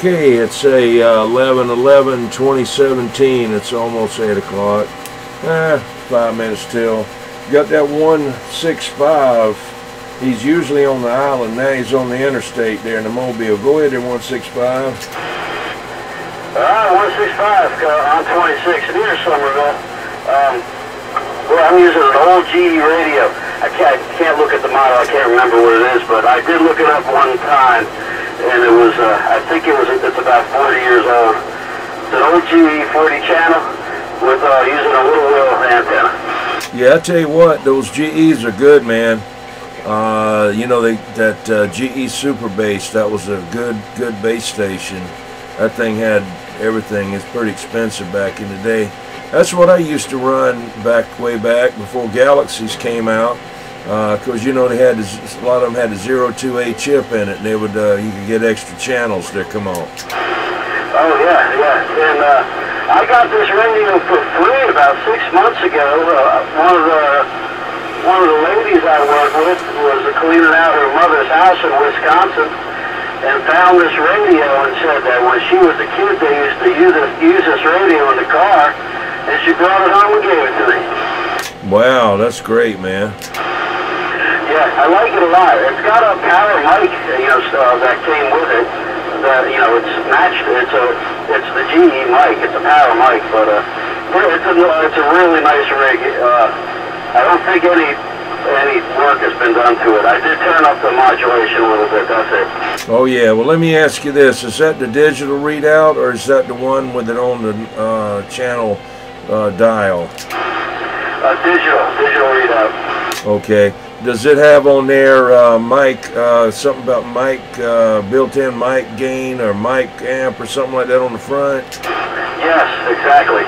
Okay, it's a uh, 11 11 2017. It's almost 8 o'clock. Eh, five minutes till. Got that 165. He's usually on the island. Now he's on the interstate there in the Mobile. Go ahead there, 165. Alright, 165 uh, on 26 near Summerville. Um, well, I'm using an old GE radio. I can't, I can't look at the model. I can't remember what it is, but I did look it up one time and it was, uh, I think it was, it's about 40 years old. It's an old GE 40 channel with uh, using a little wheel antenna. Yeah, I tell you what, those GEs are good, man. Uh, you know, they, that uh, GE Super Base, that was a good, good base station. That thing had everything. It's pretty expensive back in the day. That's what I used to run back way back before Galaxies came out because uh, you know they had this, a lot of them had a 02A chip in it, and they would uh, you could get extra channels there. Come on. Oh yeah, yeah, and uh, I got this radio for free about six months ago. Uh, one of the one of the ladies I worked with was cleaning out her mother's house in Wisconsin. And found this radio and said that when she was a kid, they used to use this, use this radio in the car, and she brought it home and gave it to me. Wow, that's great, man. Yeah, I like it a lot. It's got a power mic, you know, uh, that came with it. That you know, it's matched. It's a, it's the GE mic. It's a power mic, but uh, it's a, it's a really nice rig. Uh, I don't think any any work has been done to it. I did turn up the modulation a little bit. That's it. Oh yeah. Well, let me ask you this: Is that the digital readout, or is that the one with it on the uh, channel uh, dial? Uh, digital, digital readout. Okay does it have on there uh, mic uh, something about mic uh, built-in mic gain or mic amp or something like that on the front? Yes exactly.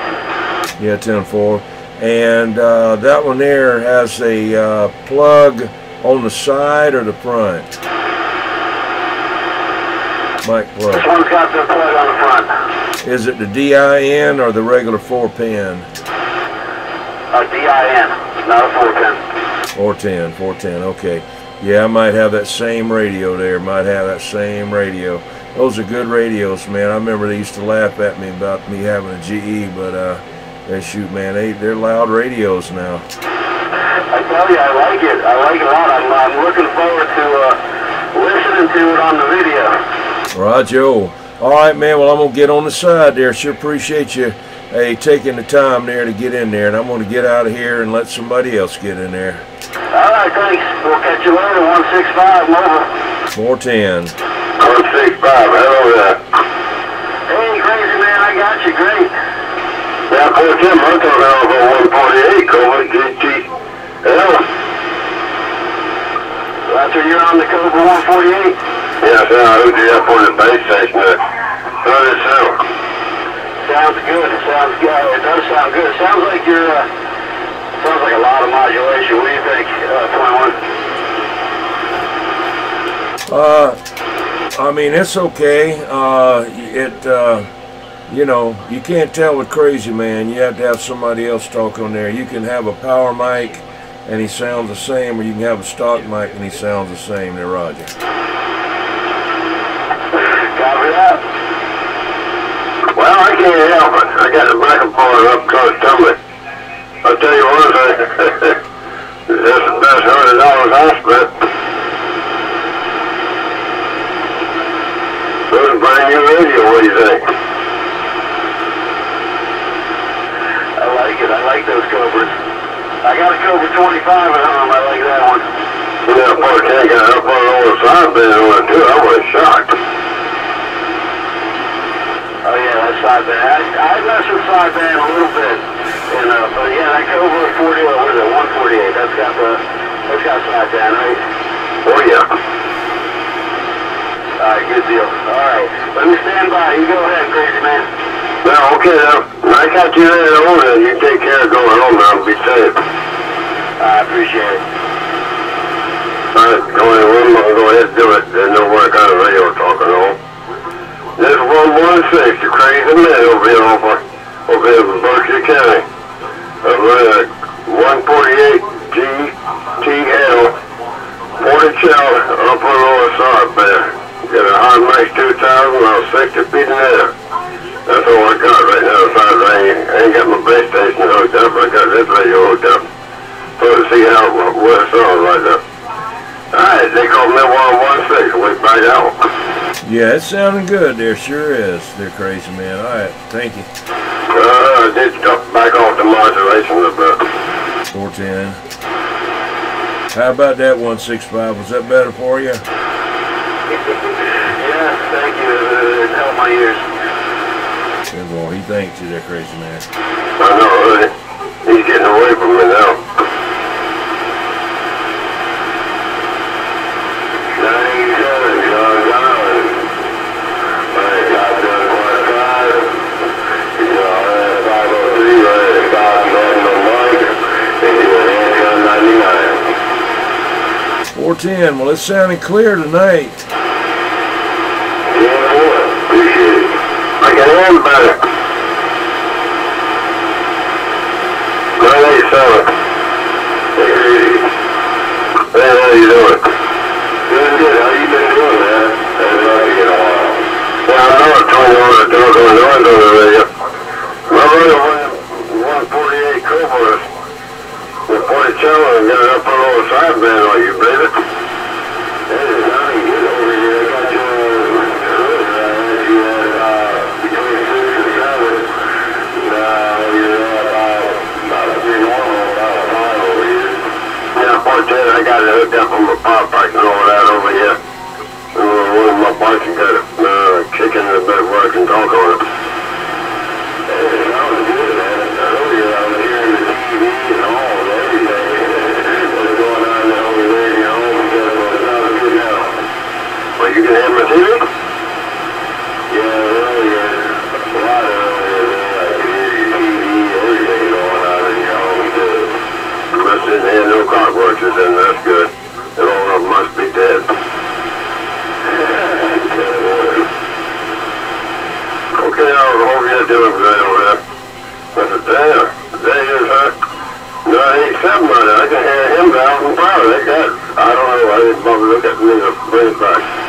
Yeah 10-4 and uh, that one there has a uh, plug on the side or the front? Mic plug. This one's got the plug on the front. Is it the DIN or the regular 4 pin? A DIN not a 4 pin 410, 410, okay. Yeah, I might have that same radio there. Might have that same radio. Those are good radios, man. I remember they used to laugh at me about me having a GE, but uh, they shoot, man, they, they're loud radios now. I tell you, I like it. I like it a lot. I'm, I'm looking forward to uh, listening to it on the video. Roger. All right, man. Well, I'm going to get on the side there. Sure appreciate you hey, taking the time there to get in there, and I'm going to get out of here and let somebody else get in there. All right, thanks. We'll catch you later. 165, mobile. 410. 165, hello there. Hey, crazy man, I got you. Great. Yeah, 410, I'm talking about 148, Cobra GT. Hello. That's where you're on the Cobra 148? Yes, I heard you up on the base station there. How does it sound? Sounds good. It sounds good. It does sound good. It sounds like you're... Uh, Sounds like a lot of modulation. What do you think, uh, 21? Uh, I mean, it's okay. Uh, it, uh, you know, you can't tell with Crazy Man. You have to have somebody else talk on there. You can have a power mic and he sounds the same, or you can have a stock mic and he sounds the same. There, Roger. Copy that. Well, I can't help it. I got the part up close to me. I'll tell you what, I, that's the best hundred dollars I spent. There's a brand new radio, what do you think? I like it, I like those Cobras. I got a Cobra 25 at home, I like that one. Yeah, I put a tank and I on the sideband on it too, I was shocked. Oh yeah, that sideband. I, I mess with sideband a little bit. And, uh, but yeah, that Cobra 40, what is it, 148, that's got the, that's got side down, right? Oh yeah. Alright, good deal. Alright, let me stand by. You go ahead, crazy man. No, okay, now, I got you there on it. You take care of going home now. Be safe. I appreciate it. Alright, go ahead, we'll go ahead and do it. There's no work out of radio talking All This 116, you crazy man over here over, here in Berkeley County uh, 148 GTL, Portage Shell, upper lower side there. Got a Hard Max 2000, I was 60 feet in there. That's all I got right now. Besides, I ain't, ain't got my base station hooked up. I got this radio hooked up. So to see how where it sounds right now. Alright, they call me 116. We back out. Yeah, it's sounding good there. Sure is. They're crazy, man. All right. Thank you. Uh, I did stop back off the modulation a bit. 410. How about that 165? Was that better for you? yeah, thank you. It helped my ears. Good boy. He thinks you there, crazy man. I know, really. He's getting away from me now. 410. Well, it's sounding clear tonight. Yeah. I can hear better. Greedy. Hey, how you doing? Good. How you been doing, man? You I you the the radio. My brother went 148 Cobras with Porticello and got up on a little sideband on you, baby. I it hooked up on my pack and all that over here. Uh, one of my bikes got it uh, kicking where I can talk on it. It sounds good, man. Earlier I was hearing the TV and all and everything. What's going on? It you can hear my TV? No cockroaches in. That's good. And all of them must be dead. Okay, I hope you're doing good over there. But the damn, is her. No, I seven. I can hear him out in power. They got, I don't know, I didn't bother look at me to bring it back.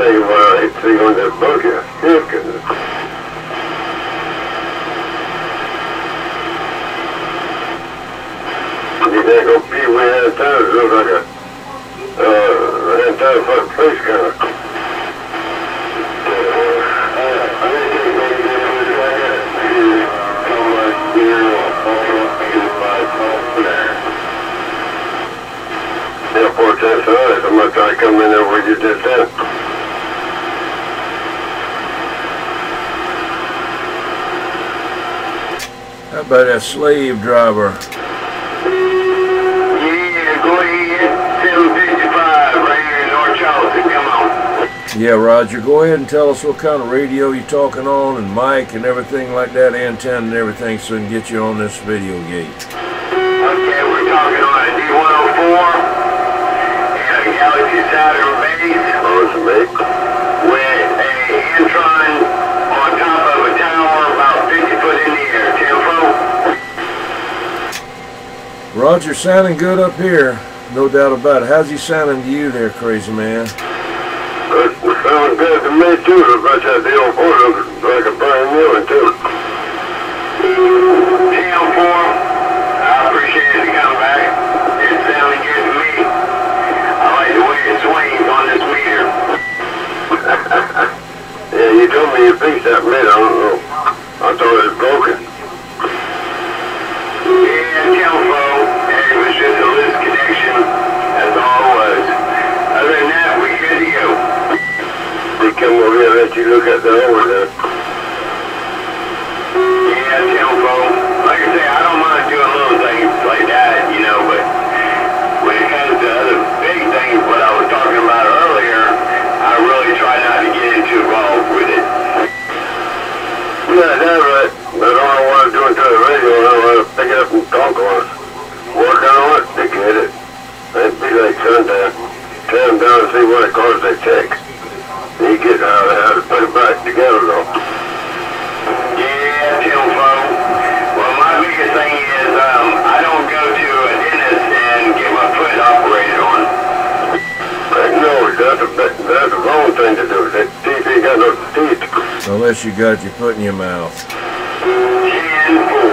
What I hate to on this book here. Here, goodness. You can't go pee way out of town. It looks like a, uh, entire fucking place kind of. Airport test, all right, I'm gonna try to come in there where you did that. How about that slave driver? Yeah, go ahead, 755, right here in North Charleston, come on. Yeah, Roger, go ahead and tell us what kind of radio you're talking on and mic and everything like that, antenna and everything so we can get you on this video gate. Okay, we're talking on a D104 and a Galaxy Saturn base. Awesome, Roger sounding good up here, no doubt about it. How's he sounding to you there, crazy man? It sounding good to me too. If I had the old boy, like a brand new one too. Channel 4, I appreciate you coming back. Good to me. I like the way it swings on this meter. yeah, you told me you fixed that meter. I don't know. I thought it was broken. Yeah, Channel 4. Come over here and let you look at the over there. Yeah, telephone. Like I say, I don't mind doing little things like that, you know, but when it comes to other big things, what I was talking about earlier, I really try not to get too involved with it. Yeah, that's right. But all I want to do into the radio, I want to pick it up and talk on it. Work on it, they get it. It'd be like sundown. Tear them down and see what it costs they take. You get how, how to put it back together, though. Yeah, telephone. Well, my biggest thing is um, I don't go to a dentist and get my foot operated on. No, that's a, that's the wrong thing to do. That teeth ain't got no teeth. Unless you got your foot in your mouth. 10 4.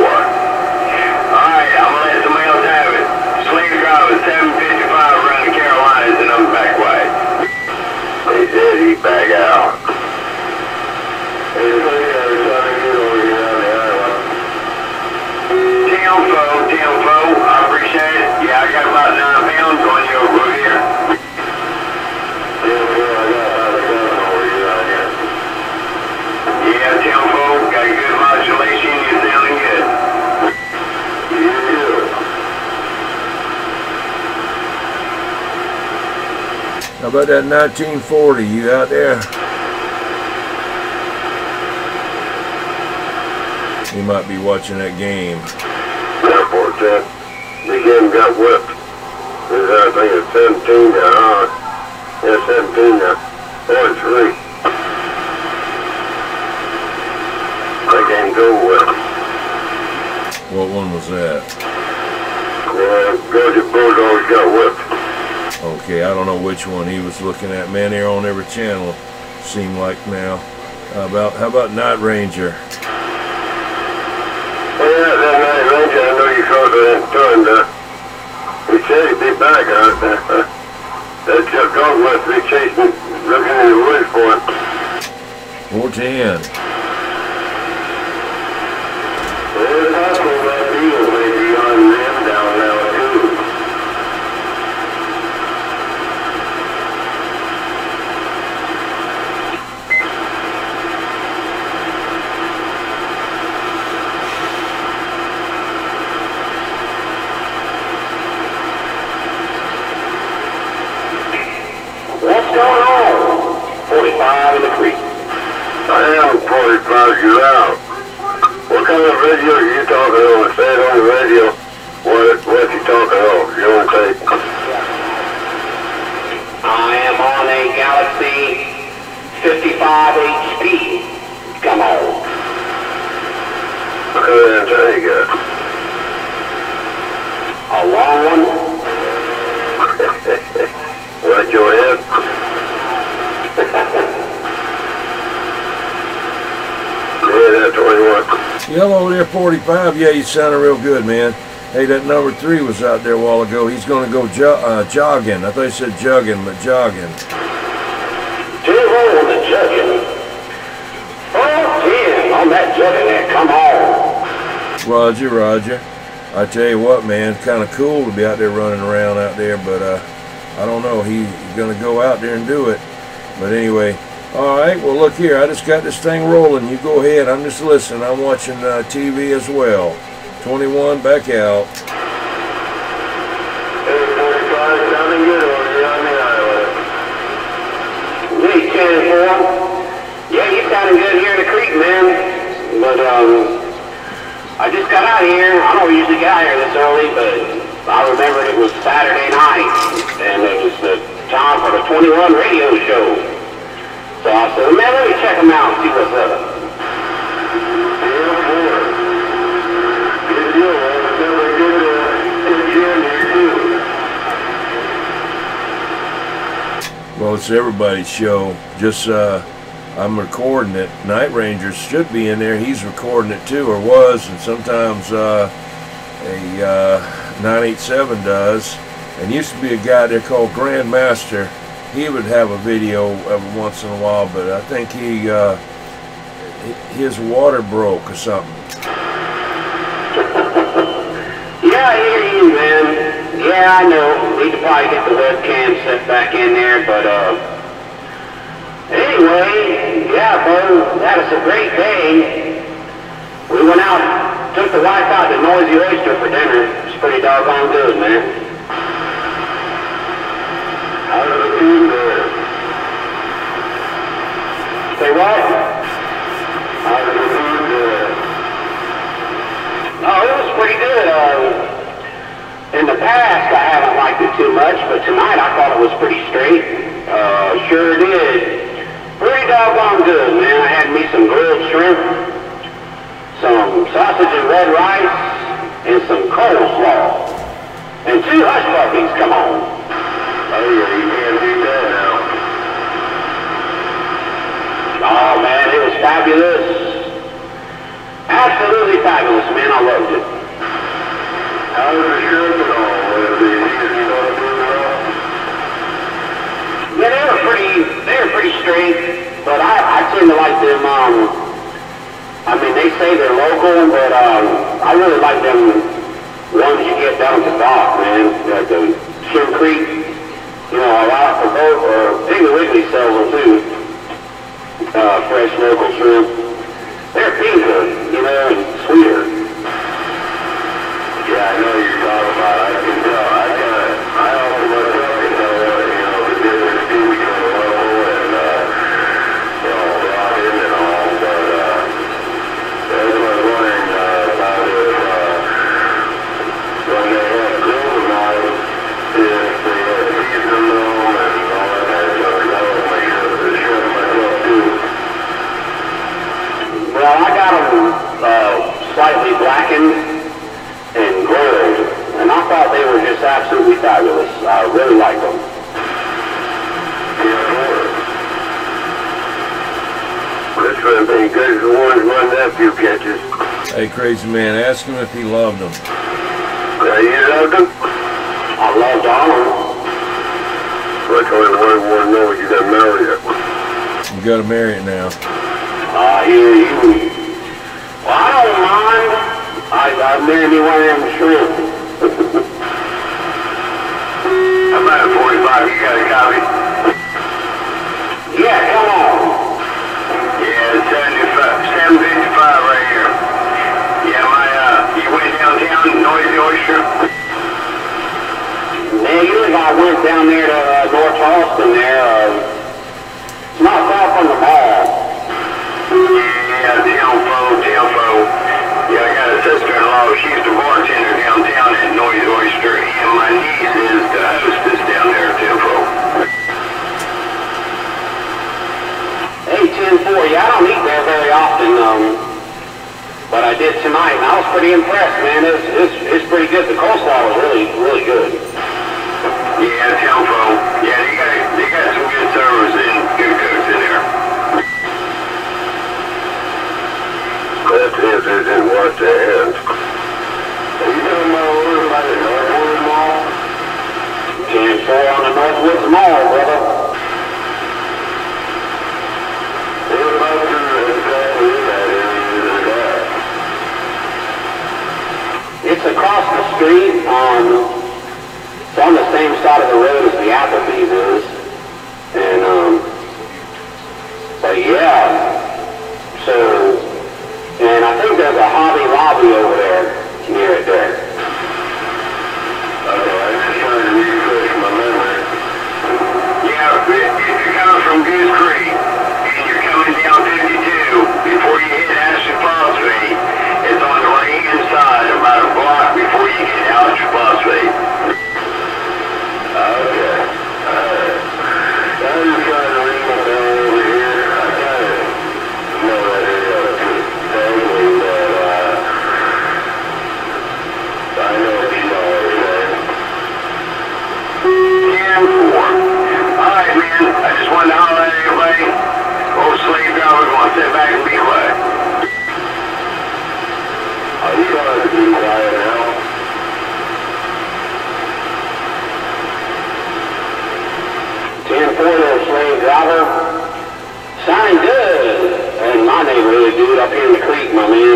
Alright, I'm gonna let somebody else have it. Slave driver 755 around the Carolinas and I'm back white. He back out. Tempo, tempo, I appreciate it. Yeah, I got about nine pounds on you over here. Yeah, tempo, got good modulation, you're sounding good. Yeah. How about that 1940? You out there? You might be watching that game. Airport that. The game got whipped. There's, I think it's 17 to, Uh, yeah, 17 now. 43. That game go well. What one was that? Yeah, Georgia Bulldogs got whipped. Okay, I don't know which one he was looking at. Man, they're on every channel. Seem like now. How about how about Night Ranger? Well, yeah, that night ranger, I know you called her uh, he said he'd be back there. that Chuck dog must be chasing, looking in the woods for him. 410. 45. Yeah, you sounded real good, man. Hey, that number three was out there a while ago. He's going to go jo- uh, jogging. I thought he said jugging, but jogging. Two hole on the jugging. Oh, ten on that jugging there. Come on. Roger, Roger. I tell you what, man, it's kind of cool to be out there running around out there, but uh, I don't know. He's going to go out there and do it. But anyway, all right. Well, look here. I just got this thing rolling. You go ahead. I'm just listening. I'm watching uh, TV as well. 21, back out. Hey, 45, sounding good over on the. Lee, ten. Yeah, you sounding good here in the creek, man. But, um, I just got out here. I don't usually get out here this early, but I remember it was Saturday night, and it was the time for the 21 radio show. So I said, man, let me check them out and see what's up. Well, it's everybody's show. Just uh, I'm recording it. Night Rangers should be in there. He's recording it too, or was, and sometimes uh, a uh, 987 does. And used to be a guy there called Grandmaster. He would have a video every once in a while, but I think he uh, his water broke or something. Yeah, I hear you, man. Yeah, I know. Need to probably get the webcam set back in there, but, uh, anyway, yeah, bro, that was a great day. We went out, took the wife out to Noisy Oyster for dinner. It's pretty doggone good, man. How's the team there? Say what? How's the team there? Oh, it was pretty good. Uh, in the past, I haven't liked it too much, but tonight I thought it was pretty straight. Uh, sure did. Pretty doggone good, man. I had me some grilled shrimp, some sausage and red rice, and some coleslaw. And two hush puppies, come on. Oh, yeah, you can't beat that now. Oh, man, it was fabulous. Absolutely fabulous, man. I loved it. Yeah, they were pretty, they were pretty straight, but I, I tend to like them, um, I mean, they say they're local, but, um, I really like them ones you get down at the dock, man, like the Shem Creek, you know, a lot for both, or Piggly Wiggly sells them too, uh, fresh local shrimp. They're pinker, you know, and sweeter. Yeah, I know you're talking about. I just absolutely fabulous. I really like them. Yeah. This would have been good as the ones my nephew catches. Hey, crazy man, ask him if he loved them. Uh, you loved them? I loved all of them. Which one I want to know you got married yet? You got to marry it now. I hear you. Well, I don't mind. I, I married one of them shrimp you got a copy? Yeah, come on. Yeah, 75, right here. Yeah, my, uh, you went downtown, Noisy Oyster? You went down there to uh, North Charleston there, um, not far from the mall. Yeah, Yeah, I got a sister-in-law, she's the bartender downtown at Noisy Oyster, and my niece is the host 40. I don't eat there very often, um, but I did tonight, and I was pretty impressed, man. It's, it's, it's pretty good. The coleslaw was really, really good. Yeah, Telfo. Yeah, they got, they got some good servers and good cooks in there. That is, it is what there is. Are you talking about over by the Northwoods Mall? Ten four on the Northwoods Mall, brother. across the street on, it's on the same side of the road as the Applebee's is. And, um, but yeah, so, and I think there's a Hobby Lobby over there, near it there. Uh, I'm just trying to refresh my memory. Yeah, if you come from Goose Creek, and you're coming down Crosby. Robert. Sounding good in my neighborhood, dude, up here in the creek, my man.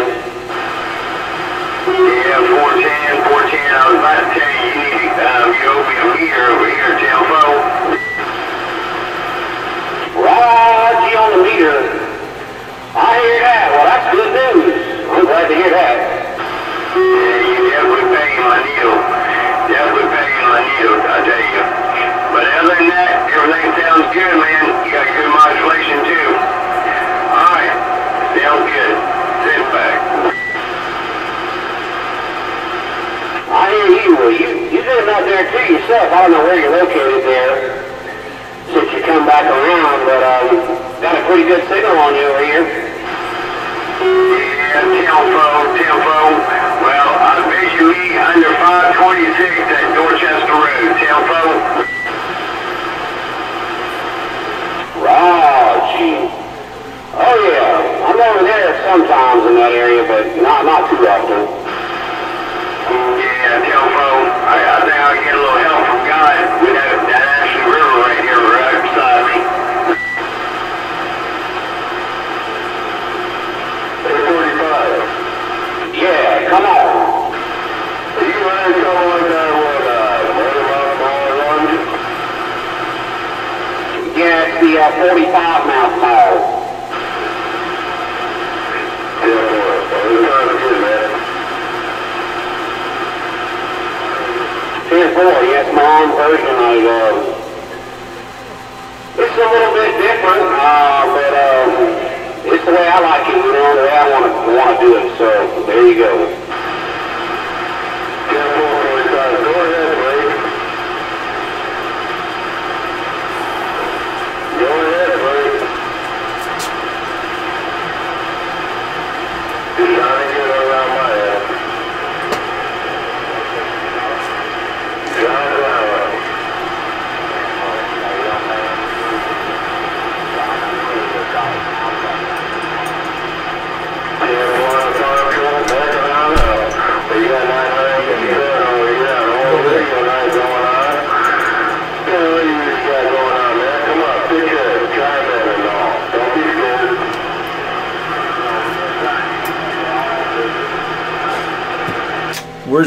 Yeah, 14.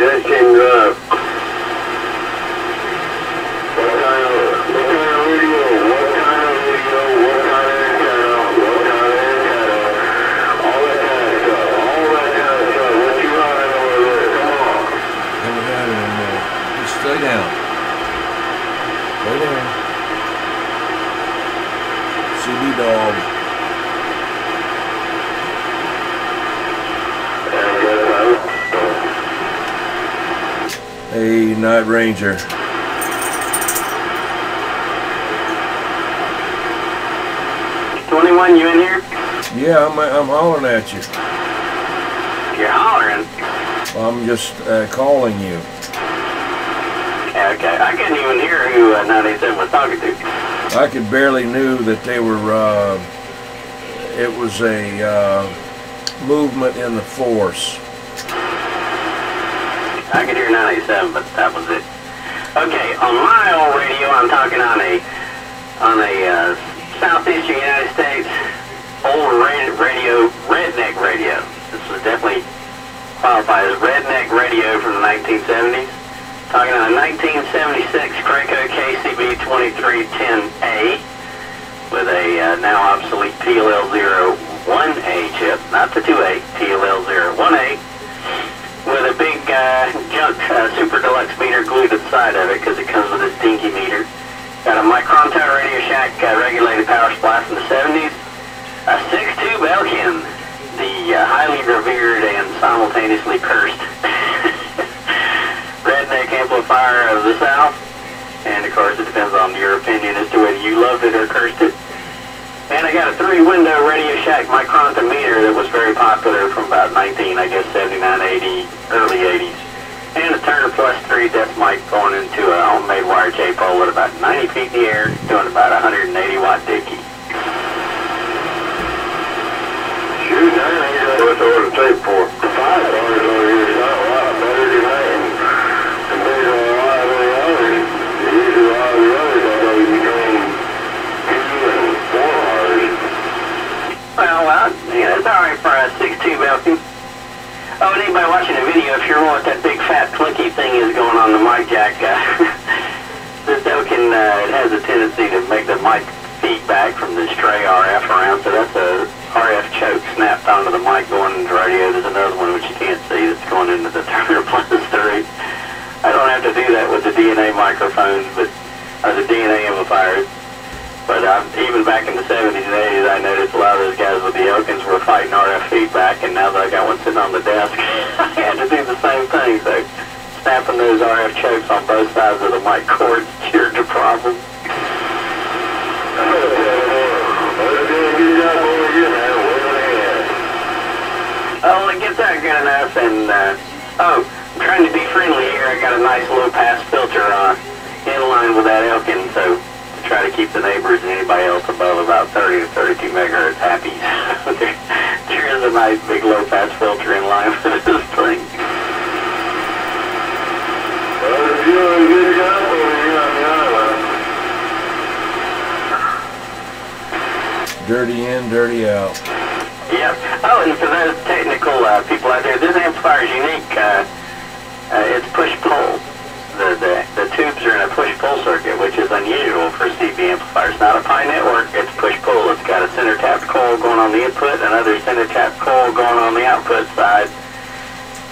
This came drive. Hey, Night Ranger. Twenty-one, you in here? Yeah, I'm, I'm hollering at you. You're hollering. I'm just uh, calling you. Okay. I couldn't even hear who uh, 97 was talking to. I could barely knew that they were. Uh, it was a uh, movement in the force. I could hear 97, but that was it. Okay, on my old radio, I'm talking on a on a uh, southeastern United States old radio, redneck radio. This was definitely qualified as redneck radio from the 1970s. Talking on a 1976 Kraco KCB 2310A with a uh, now obsolete PLL01A chip, not the 2A, PLL01A, with a big uh, junk uh, super deluxe meter glued to the side of it because it comes with this dinky meter. Got a Micron Tower Radio Shack uh, regulated power supply from the 70s. A six-tube Elkin, the uh, highly revered and simultaneously cursed redneck amplifier of the South. And of course, it depends on your opinion as to whether you loved it or cursed it. And I got a three-window Radio Shack Micronta meter that was very popular from about 19, I guess, 79, 80, early 80s. And a Turner Plus 3 depth mic going into a homemade wire J-pole at about 90 feet in the air, doing about 180 watt dicky. Shoot, I ain't got what to order tape for. Five here is not a lot better than that. Compared to a lot of the others, usually a lot of the others I know between two and four hours. Well, uh, alright for a 6-tube Elkin. Oh, and anybody watching the video, if you're wondering what that big fat plinky thing is going on the mic jack, uh, this Elkin, uh, it has a tendency to make the mic feedback from the stray RF around, so that's a RF choke snapped onto the mic going into radio. There's another one which you can't see that's going into the Turner Plus 3. I don't have to do that with the D&A microphones, but, or the D&A amplifiers. But um, even back in the 70s and 80s, I noticed a lot of those guys with the Elkins were fighting RF feedback, and now that I got one sitting on the desk, I had to do the same thing. So snapping those RF chokes on both sides of the mic cords cured the problem. Oh, it gets out good enough, and uh, oh, I'm trying to be friendly here. I got a nice low pass filter uh, in line with that Elkin, so try to keep the neighbors and anybody else above about 30 to 32 megahertz happy. there, there is a nice big low pass filter in line with this thing. Well, you're doing a good job over here on the island. Dirty in, dirty out. Yep. Oh, and for those technical uh, people out there, this amplifier is unique. Uh, uh, it's push-pull. The, the, the tubes are in a push-pull circuit, which is unusual for a CB amplifier. It's not a pi network, it's push-pull. It's got a center-tapped coil going on the input, another center-tapped coil going on the output side.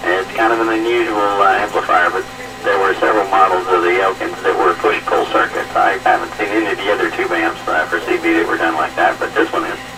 And it's kind of an unusual uh, amplifier, but there were several models of the Elkins that were push-pull circuits. I haven't seen any of the other tube amps uh, for CB that were done like that, but this one is.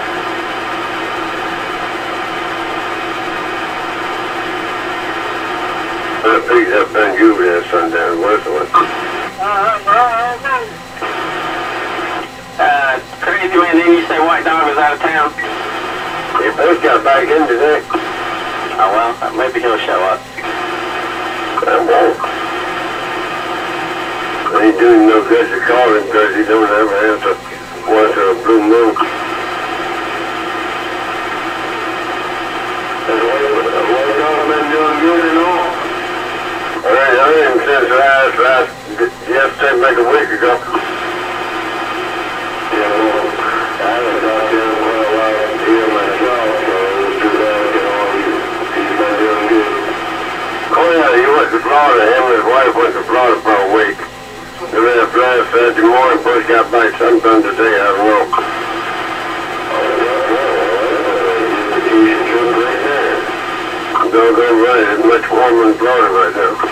I picked up Ben Juvie at sundown, Westwood. Uh, crazy man, then you say White Dog was out of town. He both got back in today. Oh well, maybe he'll show up. I won't. I ain't doing no good to call him because he don't ever answer once in a blue moon. Has White White Dog been doing good and all? Just last, yesterday, like a week ago. Yeah, well, I haven't talked to him for a while here myself, so it too bad, you he- he's been doing good. Oh yeah, he went to Florida, him and his wife went to Florida for a week. They there Friday, Saturday morning, first got back sometime today, I don't know. Don't go right, it's much warmer in Florida right now.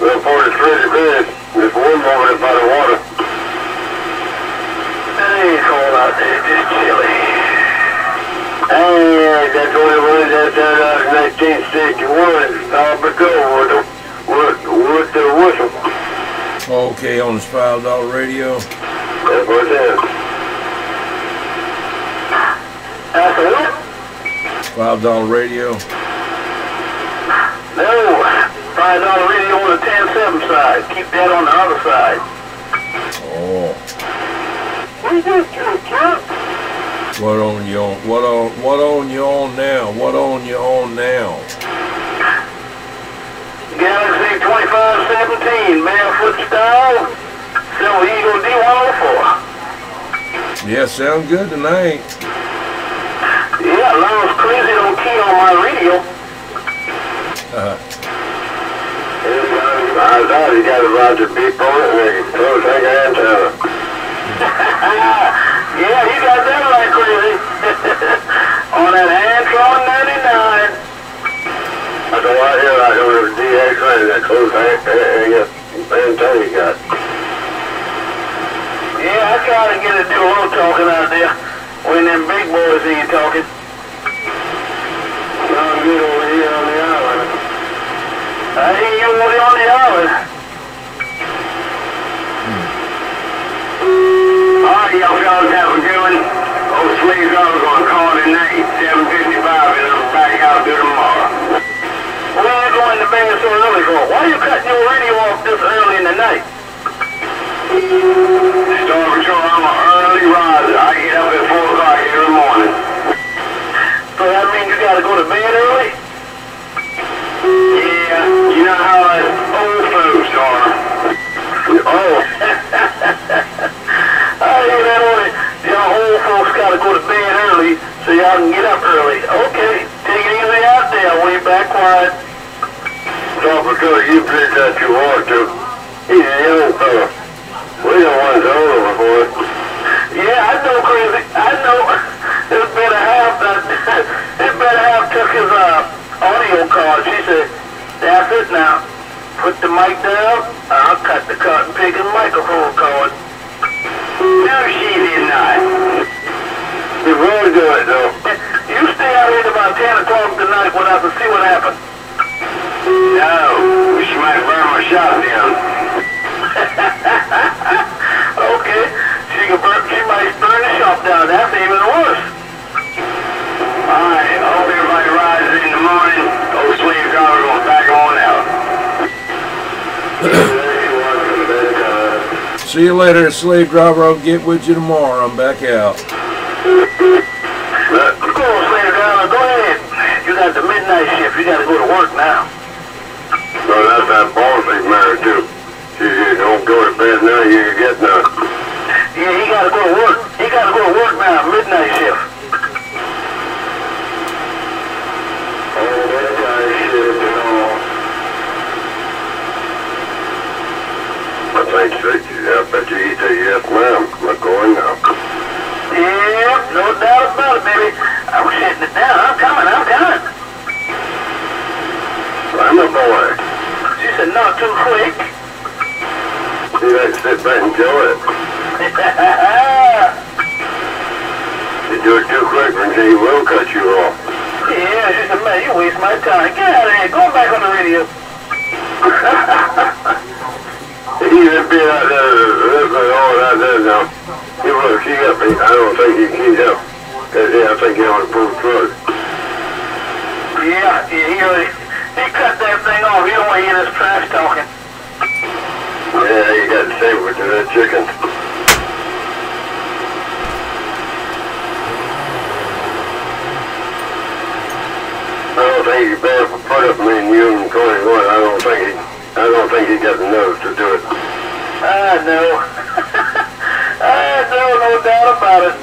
We're 43 degrees. It's warm over there by the water. It ain't cold out there, just chilly. Hey, uh, that's what it was. That's out of uh, 1961. Albert Cove with the, with, with the whistle. Okay, on his five dollar radio. That's what it is. That's a what? Five dollar radio. No, five dollar radio on the ten seven side. Keep that on the other side. Oh. What is this, kid? What on you on? What on? What on you on now? What on you on now? Galaxy 2517, barefoot style, Silver Eagle D104. Yeah, sound good tonight. Yeah, Lawrence Crazy don't key on my radio. Uh, I thought he got a Roger on it and a close hang antenna. yeah, you got that right, Crazy. on that Antron 99. That's a lot here I don't have a DX and that close hang antenna you got. Yeah, I try to get it to do a little talking out there when them big boys hear you talking. I'm good over here on the go to bed early? Oh. I hear that only. Y'all old folks gotta go to bed early so y'all can get up early. Okay, take it easy out there. Way back quiet. Star Patrol, you preach that you want to. He's a young fella. We don't want to for it. Yeah, I know, crazy. I know. This better half that. This better half took his uh, audio card. She said, "That's it now. Put the mic down. I'll cut the cotton pig and microphone cord." No, she did not. You do it though. You stay out here about ten o'clock tonight when I can see what happens. No, she might burn my shop down. okay, she can burn, she might burn the shop down. That's even worse. Alright, I hope everybody rises in the morning. Old slave driver going back on out. See you later, slave driver. I'll get with you tomorrow. I'm back out. Go on, slave driver, go ahead. You got the midnight shift. You gotta go to work now. So that's that boss he's married to. You, you don't go to bed now, you can get none. Yeah, he gotta go to work. He gotta go to work now, midnight shift. Oh, midnight shift and all. I think so. I bet you he said yes, ma'am. I'm going now. Yep, no doubt about it, baby. I'm sitting it down. I'm coming. I'm coming. I'm a boy. She said, not too quick. You like to sit back and enjoy it. you do it too quick, and he will cut you off. Yeah, she said, man, you waste my time. Get out of here. Go back on the radio. he just been out there living all that there now. He was key up. I don't think he keyed up. Cause yeah, I think he want to prove truck. Yeah, he, he, he cut that thing off. He don't want to hear this trash talking. Yeah, he got saved to that chicken. I don't think he's bad for putting up me and you and Cody What? I don't think he... I don't think he got the nerve to do it. I know. I know, no doubt about it.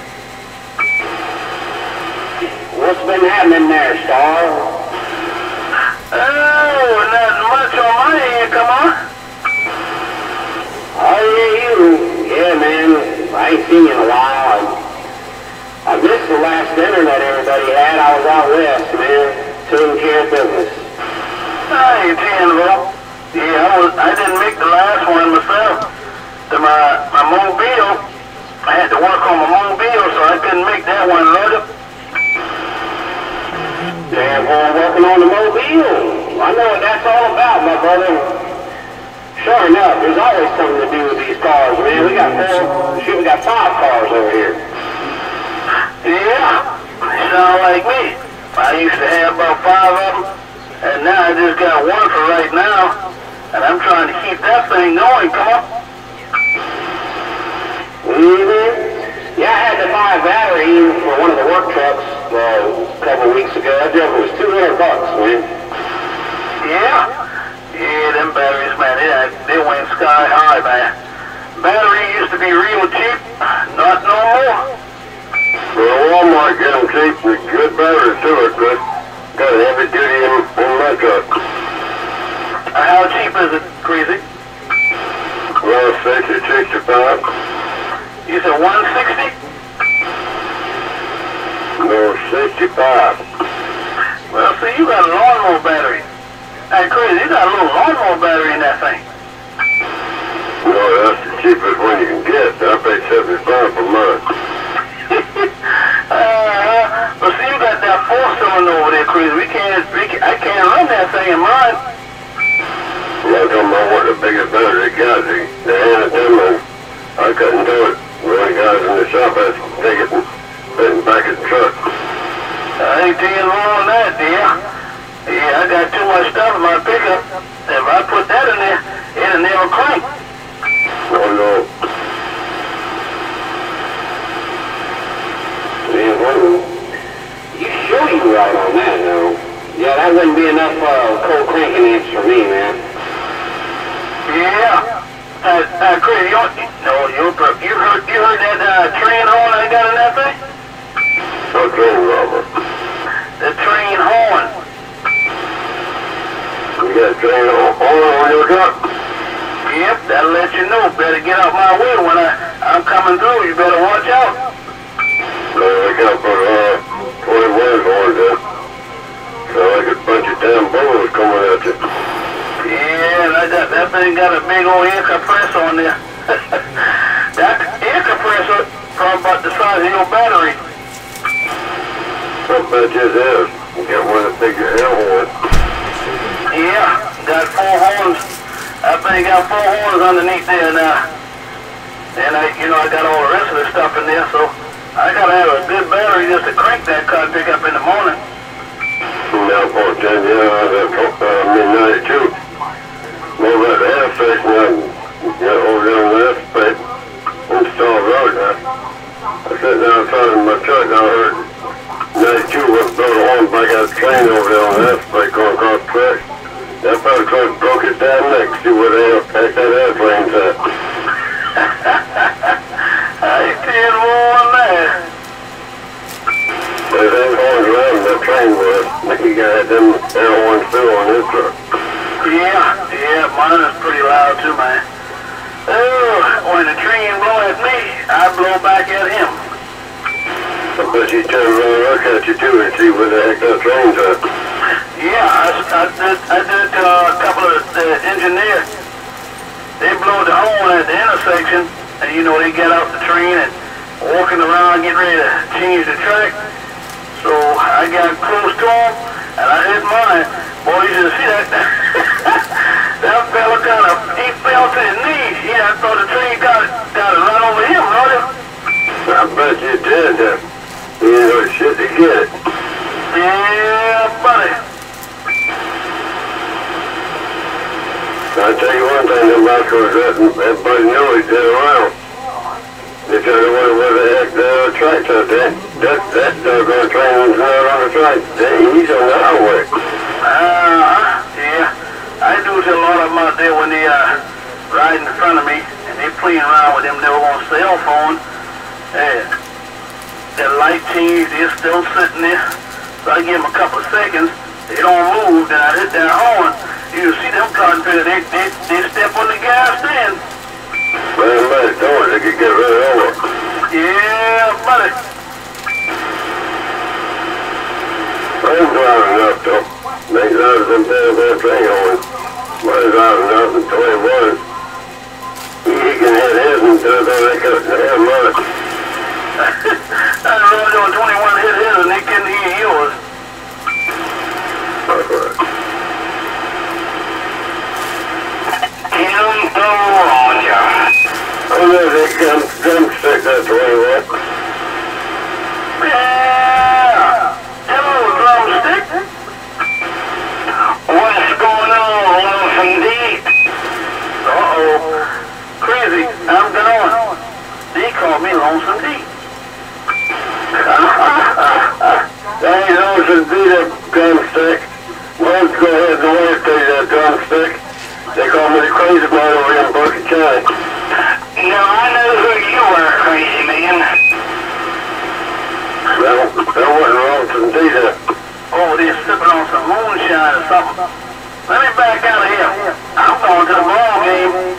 What's been happening there, Star? Oh, not much on my end, come on. Oh, yeah, you. Yeah, man. I ain't seen you in a while. I, I missed the last dinner that everybody had. I was out west, man, taking care of business. Hey, Tanville. Yeah, I was. I didn't make the last one myself. To my my mobile, I had to work on my mobile, so I couldn't make that one. Loaded. Damn, boy, working on the mobile. I know what that's all about, my brother. Sure enough, there's always something to do with these cars, man. We got four, shoot, we got five cars over here. Yeah, sound like me. I used to have about five of them, and now I just got one for right now, and I'm trying to keep that thing going. Come on. Mm-hmm. Yeah, I had to buy a battery for one of the work trucks uh, a couple weeks ago. That joke was 200 bucks, man. Yeah, yeah, them batteries, man, they, they went sky high, man. Battery used to be real cheap, not no more. Well, Walmart get them cheap with good batteries too, are good. Got a heavy duty in, in my truck. How cheap is it, Crazy? Well, 60, 65. You said 160? No, 65. Well, see, you got a lawnmower battery. Hey, Crazy, you got a little lawnmower battery in that thing. No, that's the cheapest one you can get. I pay 75 per month. uh, but see, you got that four-cylinder over there, Crazy. We can't, we can, I can't run that thing in mine. I don't know what the biggest battery got. They, they handed them and I couldn't do it. One of the guys in the shop had to take it and put it back in the truck. I ain't taking more on that, dear. Yeah, I got too much stuff in my pickup. If I put that in there, it'll never crank. Oh, no. You sure you were right on that, though? Yeah, that wouldn't be enough uh, cold cranking amps for me, man. Yeah. Uh, uh, Chris, you, no, you, you heard, you heard that uh, train horn I got in that thing? Train, Robert? The train horn. You got a train horn on your truck? Yep, that'll let you know. Better get out my way when I, I'm coming through. You better watch out. No, I got put uh, 20 words on there. Sound like a bunch of damn bullets coming at you. Yeah, and I that thing got a big old air compressor on there. that air compressor probably about the size of your battery. I bet it is. You got one of the bigger air horns. Yeah, got four horns. That thing got four horns underneath there now. And I, you know, I got all the rest of the stuff in there, so I gotta have a good battery just to crank that car pick up in the morning. Now, for 10 years, I was at uh, midnight too. Over at the air station, I got over there on the air station, on Star Road now. I sat down of my truck and I heard 92 was blow the horn back out the train over there on the air station going across the track. That fella close broke his damn neck, see where the hell that airplane's at. I did one there. There's air horns around that train was. Got them air horns on his truck. Yeah, yeah, mine is pretty loud too, man. Oh, when the train blow at me, I blow back at him. I bet you turn around and look at you too and see where the heck that train's at. Yeah, I, I did, I did uh, a couple of the engineers. They blow the horn at the intersection, and you know, they get out the train and walking around getting ready to change the track. So I got close to him, and I hit mine. Boy, you should see that. that fella kind of, he fell to his knees. Yeah, I thought the train got got to run over him, right? I bet you did. Uh, you know, shit to get it. Yeah, buddy. I'll tell you one thing, the Marcos, everybody knew he did around. They tried to wonder where the heck the track's out there. That, that doggone train was not on the track. He's on the highway. See a lot of them out there when they uh, ride in front of me and they playing around with them were on cell phone. And that light change, they're still sitting there. So I give them a couple of seconds. They don't move, then I hit that horn. You see them cotton they, they, they step on the gas then. Man, man, don't they could get rid of it. Yeah, buddy. I'm driving up though. They drive them damn thing on out He can hit his and does all they could have much. I don't know, 21 hit his and he can hit yours. Kim Roger. I know they come, come stick that 21. Call me Lonesome D. Ain't Lonesome D, that drumstick. Let's go ahead and work to that drumstick. They call me the crazy man over here in Berkeley County. No, I know who you are, crazy man. Well, that wasn't Lonesome D, that. Oh, they're sipping on some moonshine or something. Let me back out of here. I'm going to the ball game.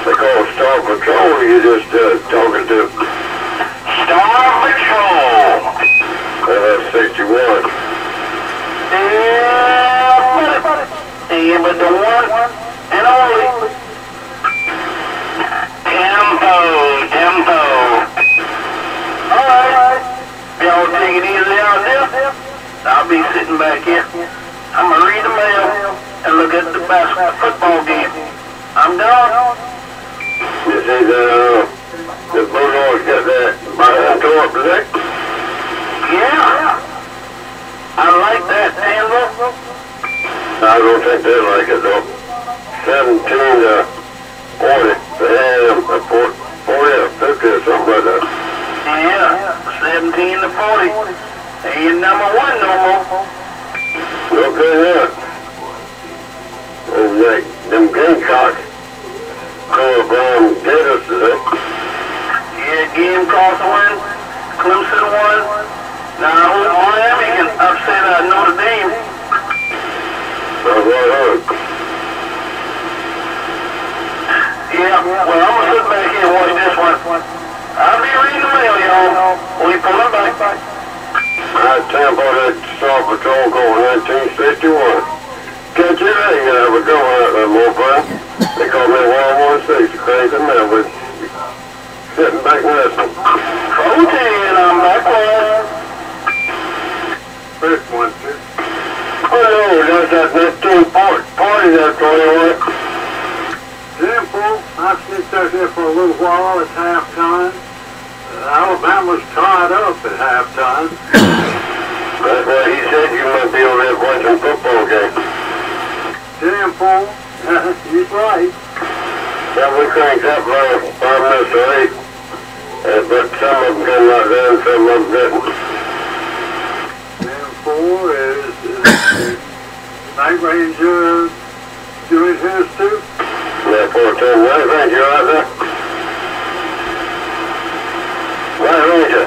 They call Star Patrol you just uh, talking to. Star Patrol. Uh, 61. Yeah, buddy. Yeah, but the one and only. Tempo, tempo. All right. Y'all take it easy out there. I'll be sitting back here. I'm gonna read the mail and look at the basketball football game. I'm done. You see the, uh, the Bulldogs got that behind tore up today? Yeah. I like that, Tango. I don't think they like it though. 17 to 40. Damn, uh, 40 or 50 or something like that. Yeah, 17 to 40. Ain't number one no more. Okay, yeah. And like, them Gamecocks, Brown did us today. Yeah, Gamecocks won. Clemson won. Now I hope Miami can upset uh, Notre Dame. That's I heard. Yeah, well, I'm going to sit back here and watch this one. I'll be reading the mail, y'all. We pulling back. I Tampa that Star Patrol going 1961. Catch you there, you have a go out there, more friend. They call me 116, crazy man, but sitting back listening. Okay, and I'm back on. First one, sir. Oh, no, that's that 19 party, party that's going on. Simple. I sneaked out there for a little while at halftime. Uh, Alabama's tied up at halftime. That's what he said, you must be over there watching football game. Simple. He's right. Yeah, we cranked up five minutes to eight. Uh, but some of them came out there and some of them didn't. Simple is, is Night Ranger doing his too. Yeah, 14, White Ranger out. White Ranger.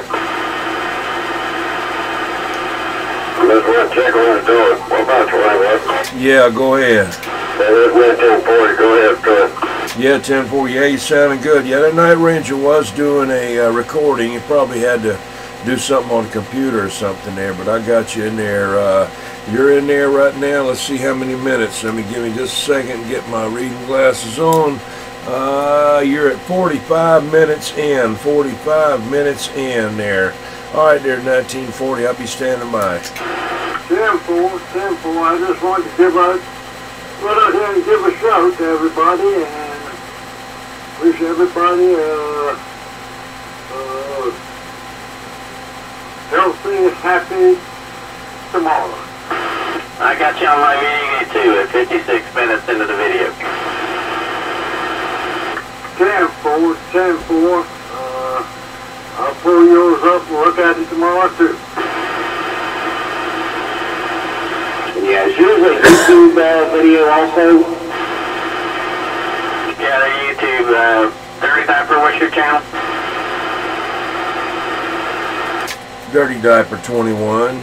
Let's run check on his door. What about you, Ranger? Yeah, go ahead. Yeah, that's 1940, go ahead, Chris. Yeah, 10-4. You sounding good. Yeah, that Night Ranger was doing a uh, recording. He probably had to do something on the computer or something there, but I got you in there. Uh, you're in there right now. Let's see how many minutes. Let me give me just a second and get my reading glasses on. Uh, you're at 45 minutes in. 45 minutes in there. All right, there, 1940. I'll be standing by. Simple, simple. I just wanted to give a, run out here and give a shout to everybody and wish everybody a, a healthy, happy tomorrow. I got you on my video too at 56 minutes into the video. 10-4, 10-4. Uh, I'll pull yours up and look at it tomorrow too. Yeah, is yours a YouTube uh, video also? Yeah, the YouTube, uh, Dirty Diaper, what's your channel? Dirty Diaper 21.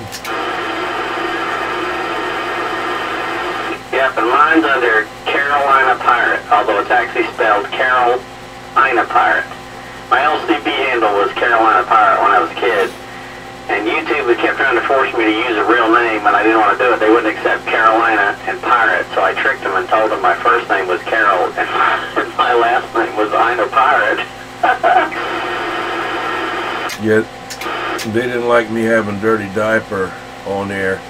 Yep, and mine's under Carolina Pirate, although it's actually spelled Carolina Pirate. My LCB handle was Carolina Pirate when I was a kid. And YouTube had kept trying to force me to use a real name, and I didn't want to do it. They wouldn't accept Carolina and Pirate, so I tricked them and told them my first name was Carol, and my last name was Ina Pirate. Yet they didn't like me having Dirty Diaper on there.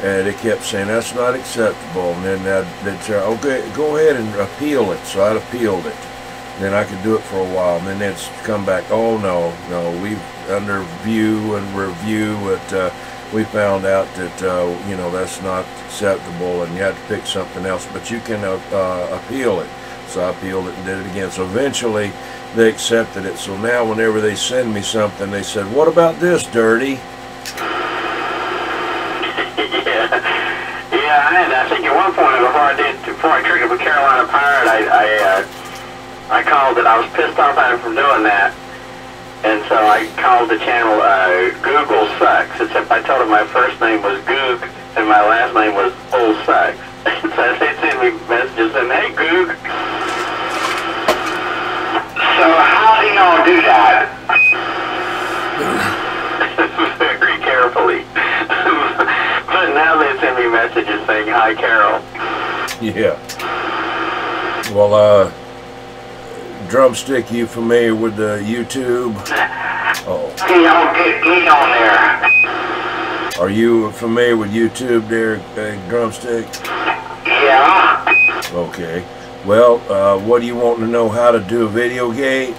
And they kept saying that's not acceptable. And then they'd, they'd say, okay, go ahead and appeal it. So I'd appealed it. Then I could do it for a while. And then they'd come back, oh no, no, we've under view and review it. Uh, we found out that uh, you know that's not acceptable, and you have to pick something else. But you can uh, uh, appeal it. So I appealed it and did it again. So eventually they accepted it. So now whenever they send me something, they said, "What about this, dirty?" yeah, yeah. I had. Think at one point before I did, before I triggered with Carolina Pirate, I I, uh, I called it. I was pissed off at him for doing that, and so I called the channel uh, Google Sucks. Except I told him my first name was Goog and my last name was Old Sucks. so they sent me messages saying, "Hey Goog." So how do y'all do that? Very carefully. but now they send me messages saying, "Hi Carol." Yeah. Well, uh, drumstick, you familiar with the YouTube? Oh, Can y'all get me on there? are you familiar with YouTube, there, uh, drumstick? Yeah. Okay. Well, uh, what do you want to know how to do a video gate?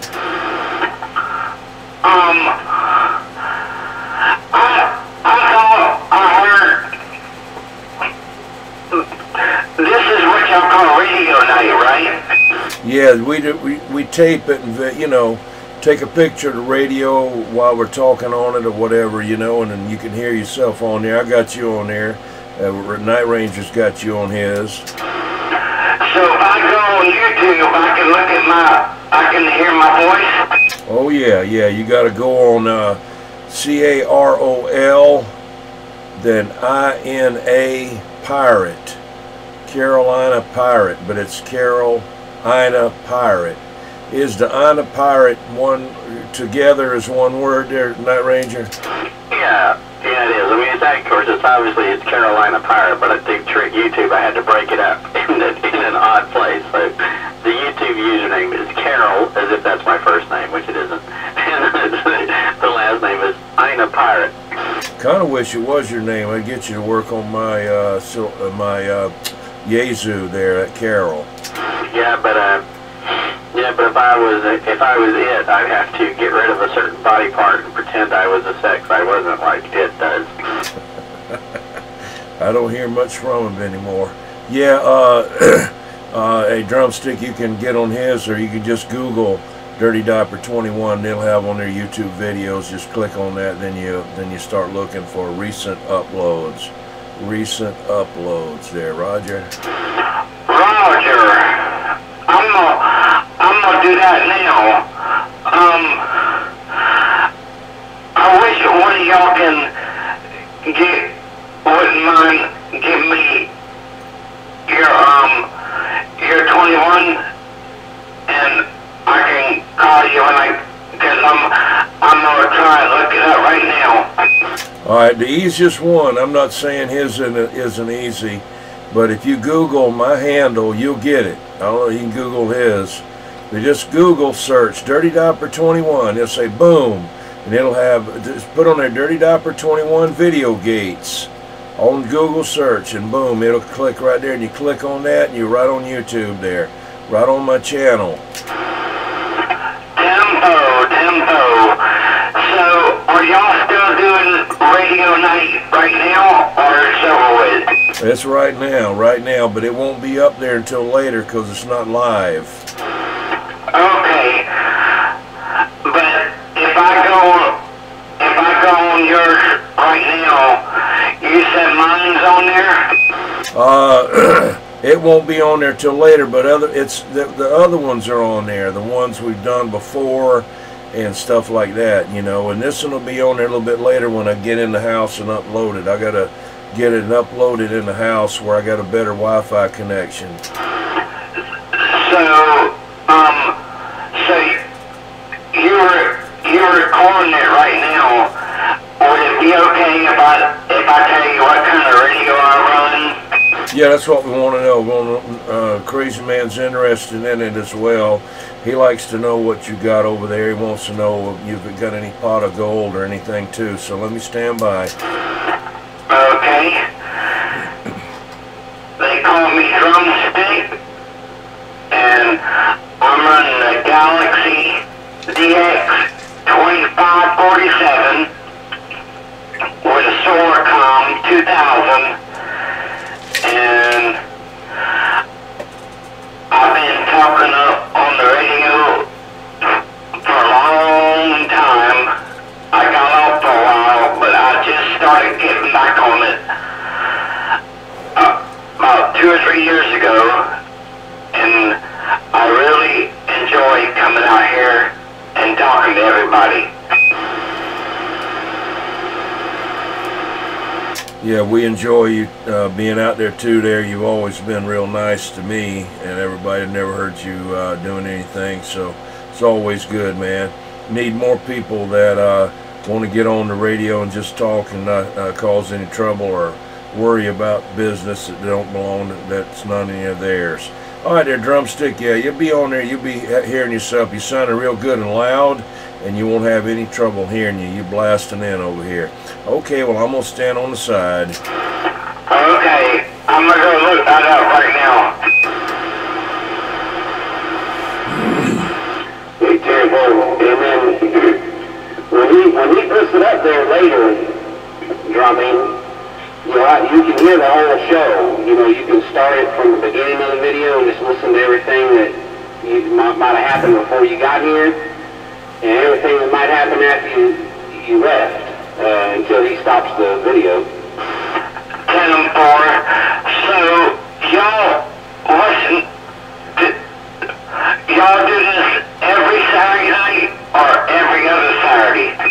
Um, I, I thought I heard this is what y'all call radio night, right? Yeah, we do, we we tape it and you know take a picture of the radio while we're talking on it or whatever, you know, and then you can hear yourself on there. I got you on there. Uh, Night Ranger's got you on his. So if I go on YouTube, I can look at my, I can hear my voice. Oh yeah, yeah. You got to go on uh, C A R O L, then I N A Pirate, Carolina Pirate, but it's Carol Ina Pirate. Is the Ina Pirate one together as one word there, Night Ranger? Yeah, yeah, it is. I mean, it's of course, it's obviously it's Carolina Pirate, but I think trick YouTube, I had to break it up in, in an odd place. So the YouTube username is Carol, as if that's my first name, which it isn't, and the last name is Ina Pirate. Kind of wish it was your name. I'd get you to work on my uh, so, uh, my uh, Yezu there at Carol. Yeah, but uh, yeah, but if I was if I was it, I'd have to get rid of a certain body part and pretend I was a sex I wasn't like it does. I don't hear much from him anymore. Yeah, uh, uh, a drumstick you can get on his, or you can just Google Dirty Diaper 21. They'll have on their YouTube videos. Just click on that, then you then you start looking for recent uploads. Recent uploads there, Roger. Roger. I'm gonna, I'm gonna do that now. Um, I wish one of y'all can get, wouldn't mind give me your, um, your 21 and I can call you when I, cause I'm, I'm gonna try and look it up right now. All right, the easiest one. I'm not saying his isn't, isn't easy, but if you Google my handle, you'll get it. I don't know. You can Google his. But just Google search Dirty Diaper 21. It'll say boom, and it'll have just put on there Dirty Diaper 21 video gates on Google search, and boom, it'll click right there, and you click on that, and you're right on YouTube there, right on my channel. Tempo. Are y'all still doing radio night right now, or it's over with? That's right now, right now, but it won't be up there until later because it's not live. Okay. But if I go, if I go on yours right now, You said mine's on there? Uh, it won't be on there till later, but other it's the, the other ones are on there, the ones we've done before and stuff like that, you know. And this one will be on there a little bit later when I get in the house and upload it. I gotta get it uploaded in the house where I got a better Wi-Fi connection. So, um, so you- you're, you're recording it right now. Would it be okay if I, if I tell you what kind of radio I run? Yeah, that's what we want to know. We want to, uh, Crazy Man's interested in it as well. He likes to know what you got over there. He wants to know if you've got any pot of gold or anything too. So let me stand by. Okay. They call me Drumstick, and I'm running the Galaxy DX 2547 with a Soracom 2000, and I've been talking up on the radio for a long time. I got off for a while, but I just started getting back on it uh, about two or three years ago, and I really enjoy coming out here and talking to everybody. Yeah, we enjoy you uh, being out there too. There, you've always been real nice to me and everybody. Never heard you uh, doing anything, so it's always good, man. Need more people that uh, want to get on the radio and just talk and not uh, cause any trouble or worry about business that don't belong. That's not any of theirs. All right, there, drumstick. Yeah, you'll be on there. You'll be hearing yourself. You sounding real good and loud, and you won't have any trouble hearing you. You blasting in over here. Okay, well, I'm gonna stand on the side. Okay, I'm gonna go look that up right now. Hey, Temple, and then when he when he puts it up there later, drumming, you know, you can hear the whole show. You know, you can start it from the beginning of the video and just listen to everything that you might, might have happened before you got here, and everything that might happen after you you left uh, until he stops the video. Ten and four. So y'all listen. To, y'all do this every Saturday night or every other Saturday?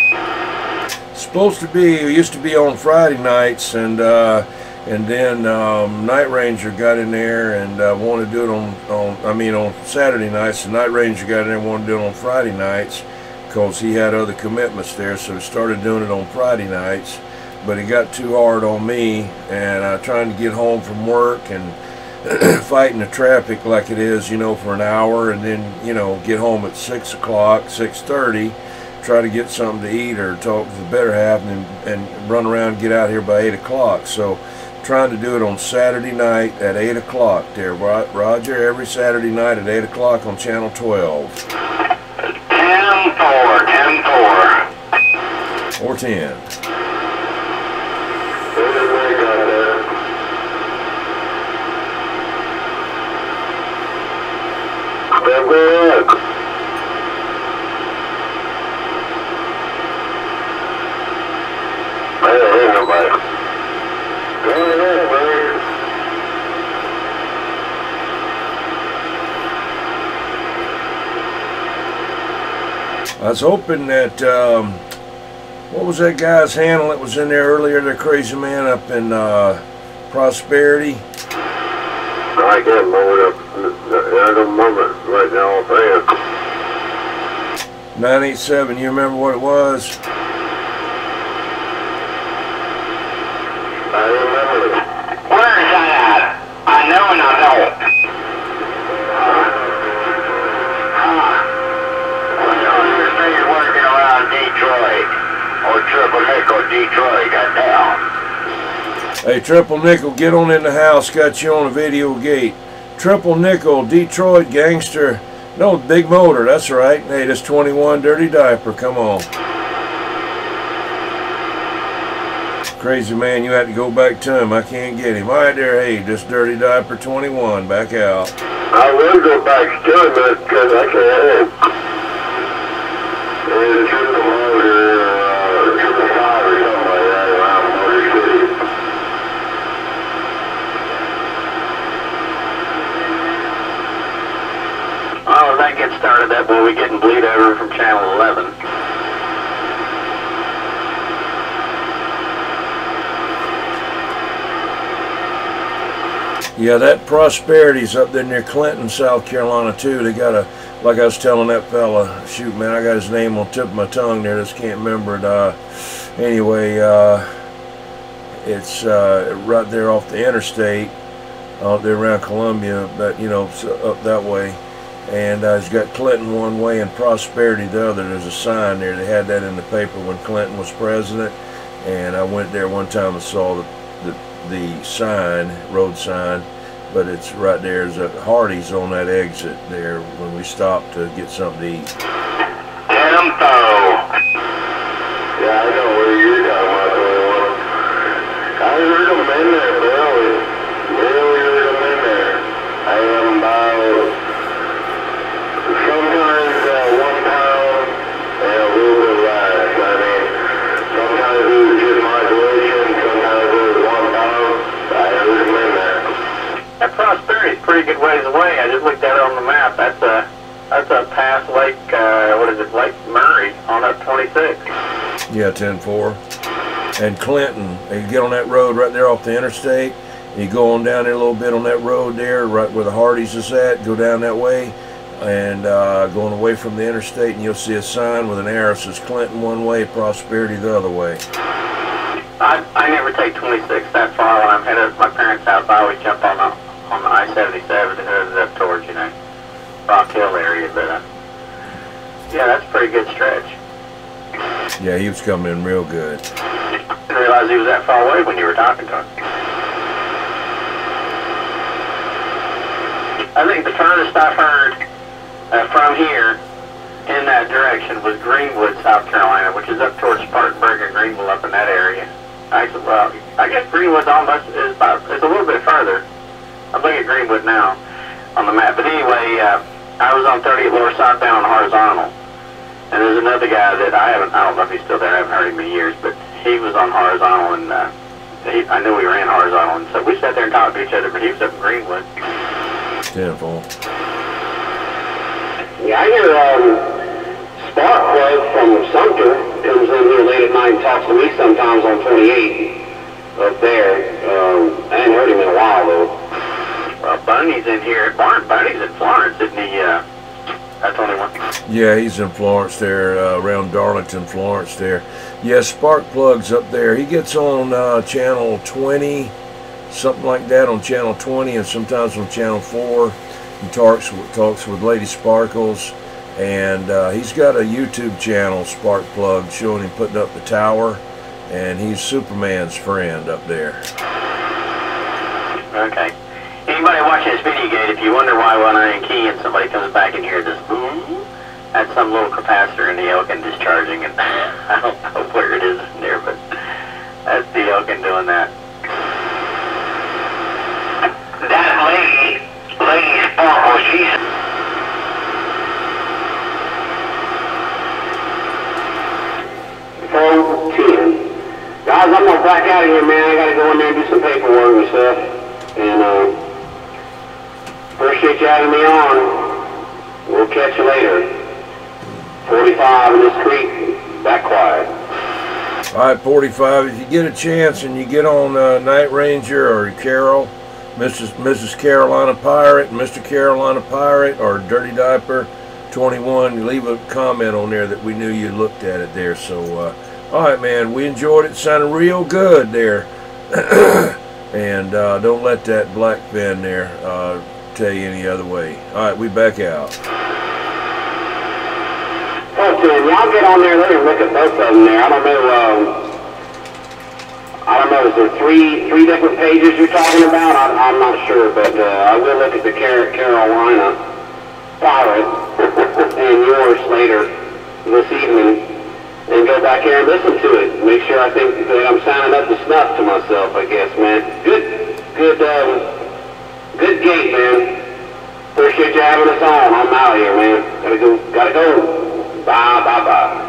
supposed to be it used to be on Friday nights and uh, and then um, Night Ranger got in there and uh, wanted to do it on, on I mean on Saturday nights and Night Ranger got in there and wanted to do it on Friday nights because he had other commitments there, so he started doing it on Friday nights. But it got too hard on me, and I trying to get home from work and fighting the traffic like it is, you know, for an hour, and then you know get home at six o'clock, six thirty, try to get something to eat or talk to the better half, and and run around and get out here by eight o'clock. So trying to do it on Saturday night at eight o'clock there, Roger. Every Saturday night at eight o'clock on Channel Twelve. 10-4, 10-4. Or 10. I was hoping that, um, what was that guy's handle that was in there earlier, the crazy man up in uh, Prosperity? I can't remember it. I don't remember right now offhand. 987, you remember what it was? I remember it. Where is that at? I know and I don't. Well, you say you're working around Detroit or Triple Nickel, Detroit, got down. Triple Nickel, get on in the house. Got you on a video gate. Triple Nickel, Detroit gangster. No, big motor. That's right. Hey, this 21 dirty diaper. Come on. Crazy man, you had to go back to him. I can't get him. All right, there. Hey, this dirty diaper 21. Back out. I will go back to it because I can't. And triple motor, uh, triple five or something like that around Motor City. get started, that will be getting bleed over from channel 11. Yeah, that Prosperity's up there near Clinton, South Carolina too. They got a, like I was telling that fella, shoot man, I got his name on tip of my tongue there. Just can't remember it. Uh, anyway, uh, it's uh, right there off the interstate, out there around Columbia, but you know, up that way. And uh, it's got Clinton one way and Prosperity the other. There's a sign there. They had that in the paper when Clinton was president. And I went there one time and saw the, the the sign, road sign, but it's right there. There's a Hardee's on that exit there when we stopped to get something to eat. Ways away. I just looked at it on the map. That's a that's a past Lake, uh, what is it, Lake Murray on up 26. Yeah, 10-4. And Clinton, you get on that road right there off the interstate. You go on down there a little bit on that road there, right where the Hardee's is at. Go down that way, and uh, going away from the interstate, and you'll see a sign with an arrow says Clinton one way, Prosperity the other way. I, I never take 26 that far when I'm headed to my parents' house. I always jump on the on the I-77 and head up towards you know Rock Hill area. But uh, yeah, that's a pretty good stretch. Yeah, he was coming in real good. Didn't realize he was that far away when you were talking to him. I think the furthest I've heard uh, from here in that direction was Greenwood, South Carolina, which is up towards Spartanburg and Greenville, up in that area. Actually, well, I guess Greenwood's almost is about it's a little bit further. I'm looking at Greenwood now on the map. But anyway, uh, I was on 30 lower southbound on horizontal, and there's another guy that I haven't. I don't know if he's still there. I haven't heard him in years, but he was on horizontal, and uh, he, I knew we ran horizontal, and so we sat there and talked to each other. But he was up in Greenwood. 10-4. Yeah, I hear um, Spark Plug from Sumter comes in here late at night and talks to me sometimes on 28 up there. Um, I hadn't heard him in a while though. Well, Bunny's in here. Barn Bunny's in Florence, isn't he? Uh, that's only one. Yeah, he's in Florence there, uh, around Darlington, Florence there. Yeah, Spark Plug's up there. He gets on uh, channel 20, something like that, on channel 20, and sometimes on channel 4. He talks talks with Lady Sparkles, and uh, he's got a YouTube channel, Spark Plug, showing him putting up the tower, and he's Superman's friend up there. Okay. Anybody watching this video gate, if you wonder why when I am keying, somebody comes back in here, this boom, that's some little capacitor in the Elkin discharging, and I don't know where it is in there, but that's the Elkin doing that. That lady, Lady Sparkle, she's Four ten. Guys, I'm gonna back out of here, man. I gotta go in there and do some paperwork and stuff. And uh, appreciate you having me on. We'll catch you later. 45 in this creek, back quiet. All right, 45. If you get a chance and you get on uh, Night Ranger or Carol, Mrs. Mrs. Carolina Pirate, Mr. Carolina Pirate, or Dirty Diaper 21, leave a comment on there that we knew you looked at it there. So, uh, all right, man, we enjoyed it. Sounded real good there. and uh, don't let that black pen there uh, tell you any other way. All right, we back out. Okay, y'all get on there later and look at both of them there. I don't know, um, I don't know, is there three three different pages you're talking about? I, I'm not sure, but uh, I will look at the Car- Carolina Pirate and yours later this evening and go back here and listen to it. Make sure I think that I'm signing up to snuff to myself, I guess, man. Good, good, um, Good gate, man. Appreciate you having us on. I'm out here, man. Gotta go. Gotta go. Bye, bye, bye.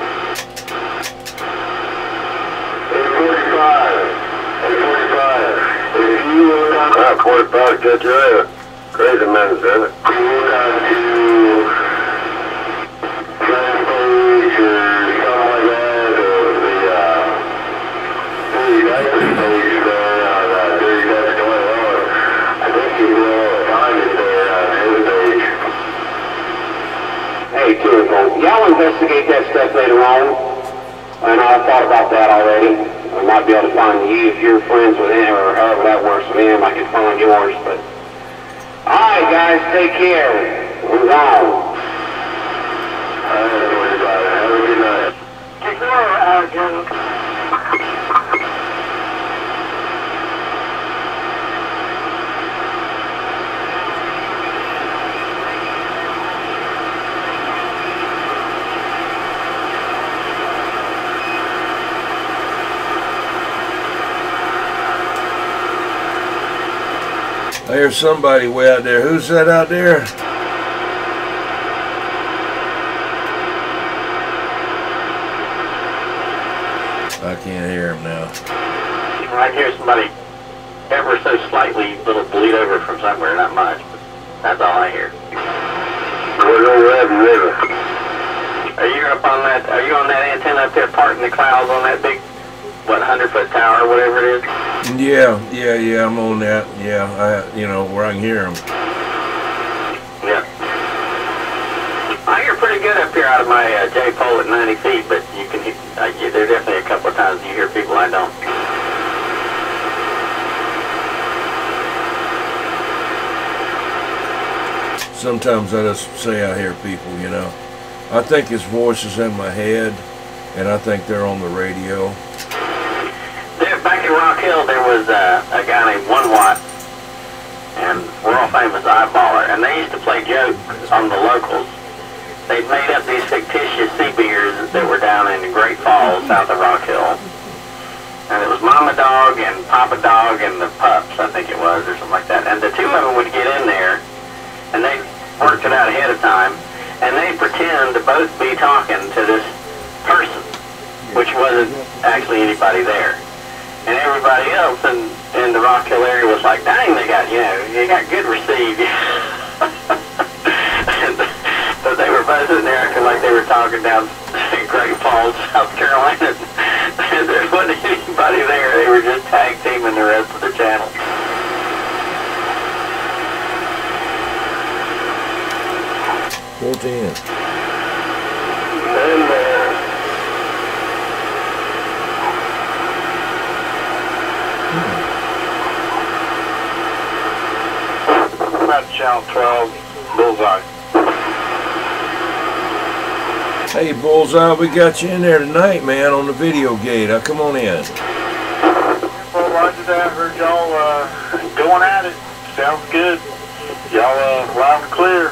45, catch you later. Crazy man, isn't it? Investigate that stuff later on. And I've thought about that already. I might be able to find you if you're friends with him or however that works with him. I could find yours, but. Alright guys, take care. I'm gone. Have a good night. Take care, Alligator. There's somebody way out there. Who's that out there? I can't hear him now. I hear somebody ever so slightly little bleed over from somewhere, not much, but that's all I hear. We're on Red River. Are you up on that, are you on that antenna up there parting the clouds on that big, what, 100 foot tower, or whatever it is? Yeah, yeah, yeah. I'm on that. Yeah, I, you know, where I can hear him. Yeah. I hear pretty good up here out of my uh, J pole at 90 feet, but you can, uh, yeah, there are definitely a couple of times you hear people I don't. Sometimes I just say I hear people, you know. I think his voice is in my head, and I think they're on the radio. Back in Rock Hill, there was uh, a guy named One Watt, and world famous eyeballer, and they used to play jokes on the locals. They made up these fictitious CBers that were down in Great Falls, south of Rock Hill. And it was Mama Dog and Papa Dog and the pups, I think it was, or something like that. And the two of them would get in there, and they worked it out ahead of time, and they pretend to both be talking to this person, which wasn't actually anybody there. And everybody else in, in the Rock Hill area was like, dang, they got, you know, they got good received. And- but they were both there acting like they were talking down Great Falls, South Carolina. And there wasn't anybody there. They were just tag teaming the rest of the channel. Fourteen. And, uh, About Channel 12, Bullseye. Hey, Bullseye, we got you in there tonight, man, on the video gate. Uh, come on in. Well, roger that. Heard y'all uh, going at it. Sounds good. Y'all uh, loud and clear.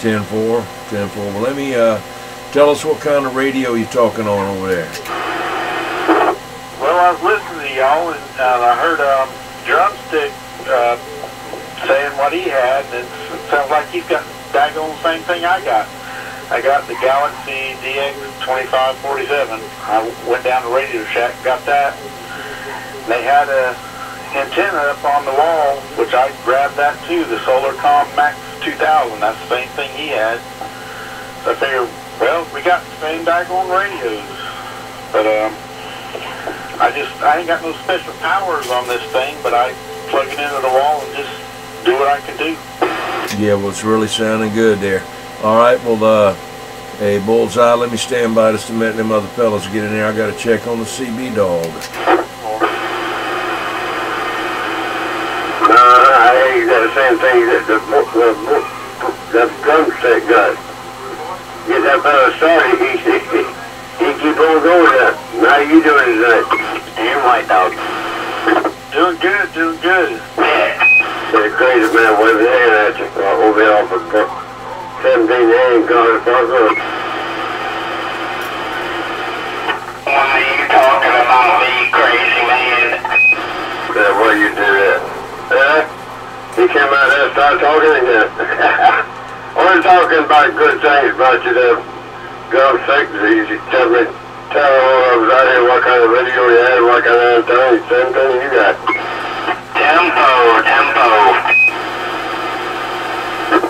10-4, 10-4. Well, let me, uh, tell us what kind of radio you're talking on over there. Well, I was listening to y'all, and uh, I heard um, Drumstick uh, saying what he had, and it sounds like he's got daggone the same thing I got. I got the Galaxy DX2547. I went down to Radio Shack, got that. They had a antenna up on the wall, which I grabbed that too, the Solarcon Max 2000. That's the same thing he had. So I figured, well, we got the same daggone radios. But, um, I just, I ain't got no special powers on this thing, but I plug it into the wall and just do what I can do. Yeah, well, it's really sounding good there. All right, well, uh, hey, Bullseye, let me stand by just a minute. Them other fellas get in there. I got to check on the CB dog. no, I ain't got the same thing that the, bo- the, bo- the drumstick got. Get that fella started, he, he, he keep on going now. How you doing tonight? And White Dog. Doing good, doing good. They're crazy man waving their hand at you uh, over there off of uh, 17 and Garden Park Road. Why are you talking about me, crazy man? Yeah, why you do that? Huh? He came out there and started talking again. We're talking about good things about you there. Gov secretary, you tell me, tell all of us out here what kind of video you had, what kind of antenna, same thing you got. Tempo, tempo.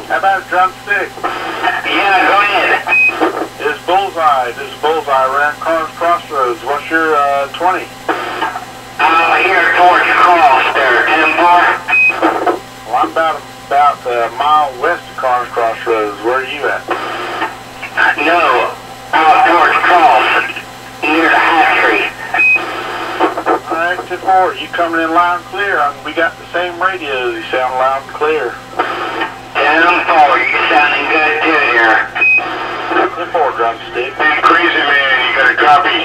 How about drumstick? Yeah, go ahead. This is Bullseye. This is Bullseye around Cars Crossroads. What's your uh, 20? Uh, here towards Cross there, Tempo. Well, I'm about about a mile west of Cars Crossroads. Where are you at? No, out towards Cross, near the hatchery. Alright, 10-4, you coming in loud and clear. We got the same radios. You sound loud and clear. 10 4, you sounding good too here. 10-4, drumstick. Hey, crazy man, you got a copy?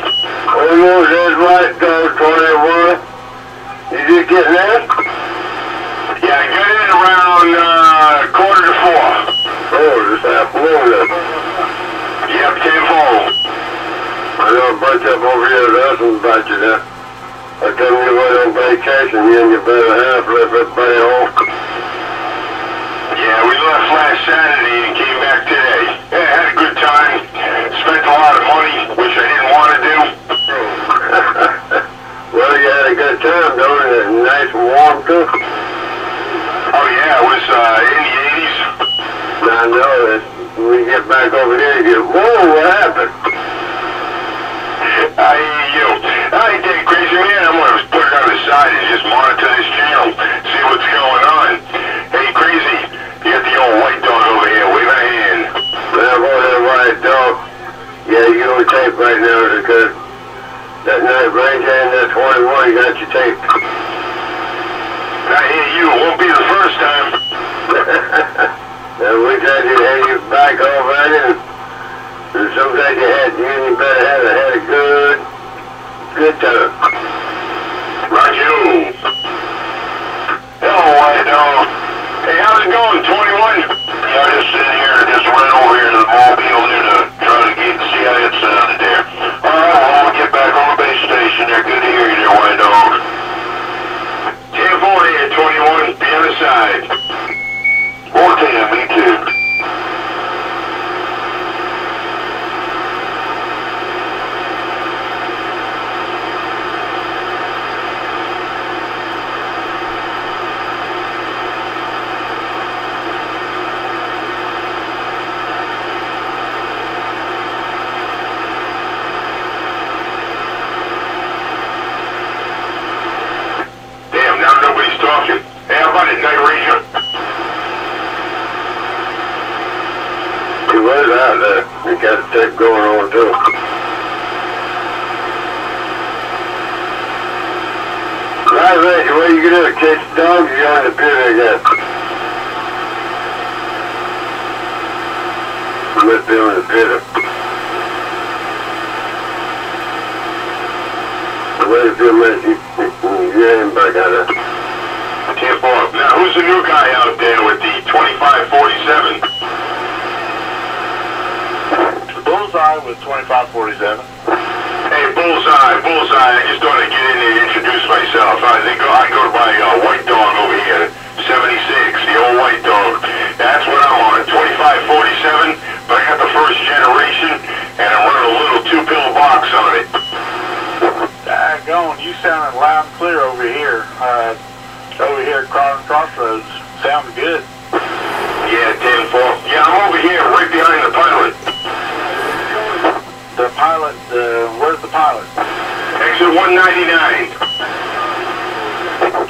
Almost as right, dog, 21. You just getting in? Yeah, I got in around uh, quarter to four. Oh, just half afternoon Yep, 10 4. I know a bunch up over here that's about you there. I come you went on vacation, you and your better half left everybody home. Yeah, we left last Saturday and came back today. Yeah, had a good time. Spent a lot of money, which I didn't want to do. well, you had a good time, though, and it's nice and warm, too. Oh, yeah, it was uh, in the 80s. I know that when we get back over here, you get, whoa, what happened? I hear you. I ain't that crazy, man. I'm going to put it on the side and just monitor this channel, see what's going on. Hey, crazy, you got the old white dog over here waving a hand. Yeah, boy, that white dog. Yeah, you on tape right now because that night Ranger and that 21 got you taped. I hear you. It won't be the first time. now, we tried to have you back and, and sometimes you had you and you better have had a good, good time. Roger. Hello, white dog. Hey, how's it going, 21? Yeah, I'm just sitting here, and just ran over here to the mobile here to uh, try to get, see how it sounded there. Alright, well, we'll get back on the base station there. Good to hear you there, white dog. 10 4 here, 21. Be on the side. 410, me too. Damn, now nobody's talking. Hey, how about it, Night Ranger? Was out there. He got a tape going on, too. Night Ranger, what you gonna do? Chase the dogs or you on the pier again? Must be on the pier. Wait a few minutes, you, you ain't back out there. Ten four. Now, who's the new guy out there with the 2547? Bullseye with 2547. Hey, Bullseye, Bullseye, I just thought I'd get in and introduce myself. I think I go by uh, White Dog over here, 76, the old White Dog. That's what I'm on, 2547, but I got the first generation, and I'm running a little two-pill box on it. Daggone, you sounding loud and clear over here. Uh, over here at Cross Crossroads. Sounds good. Yeah, 10-4. Yeah, I'm over here, right behind the pilot. Pilot, uh, where's the pilot? Exit 199.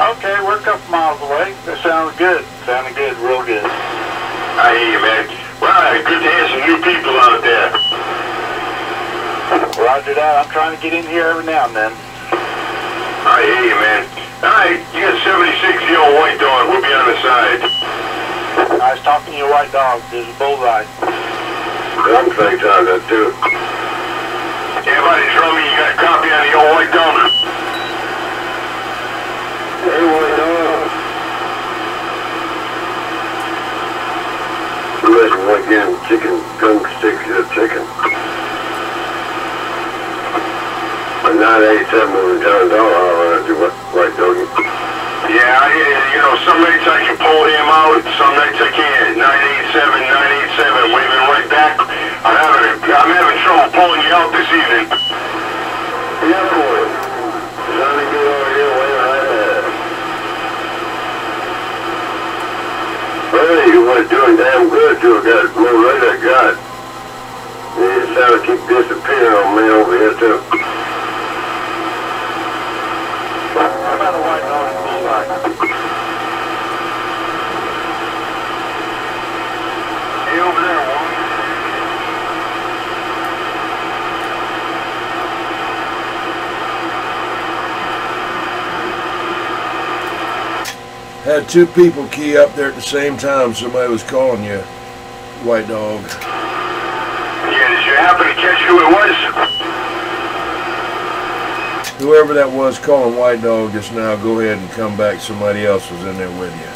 Okay, we're a couple miles away. That sounds good. Sounding good, real good. I hear you, man. Well, good to hear some new people out there. Roger that. I'm trying to get in here every now and then. I hear you, man. All right, you got 76-year-old white dog. We'll be on the side. Nice talking to you, white dog. This is Bullseye. I'm thinking on that, too. Everybody, Drummy, you got a copy on the old white dog? Hey, white dog. Listen, again, chicken drumsticks, your uh, chicken. A 987 with a Dollar, all right, you white doggy. Yeah, I hear you. You know, some nights I can pull him out, some nights I can't. 987, 987, waving right back. I'm having, I'm having trouble pulling you out this evening. Yeah, boy. Good over here, waving right. Hey, you doing damn good to got more radar got. You to keep disappearing on me over here, too. How about a white dog and? Hey, over there, Wong. Had two people key up there at the same time. Somebody was calling you, White Dog. Yeah, did you happen to catch who it was? Whoever that was calling White Dog just now, go ahead and come back. Somebody else was in there with you.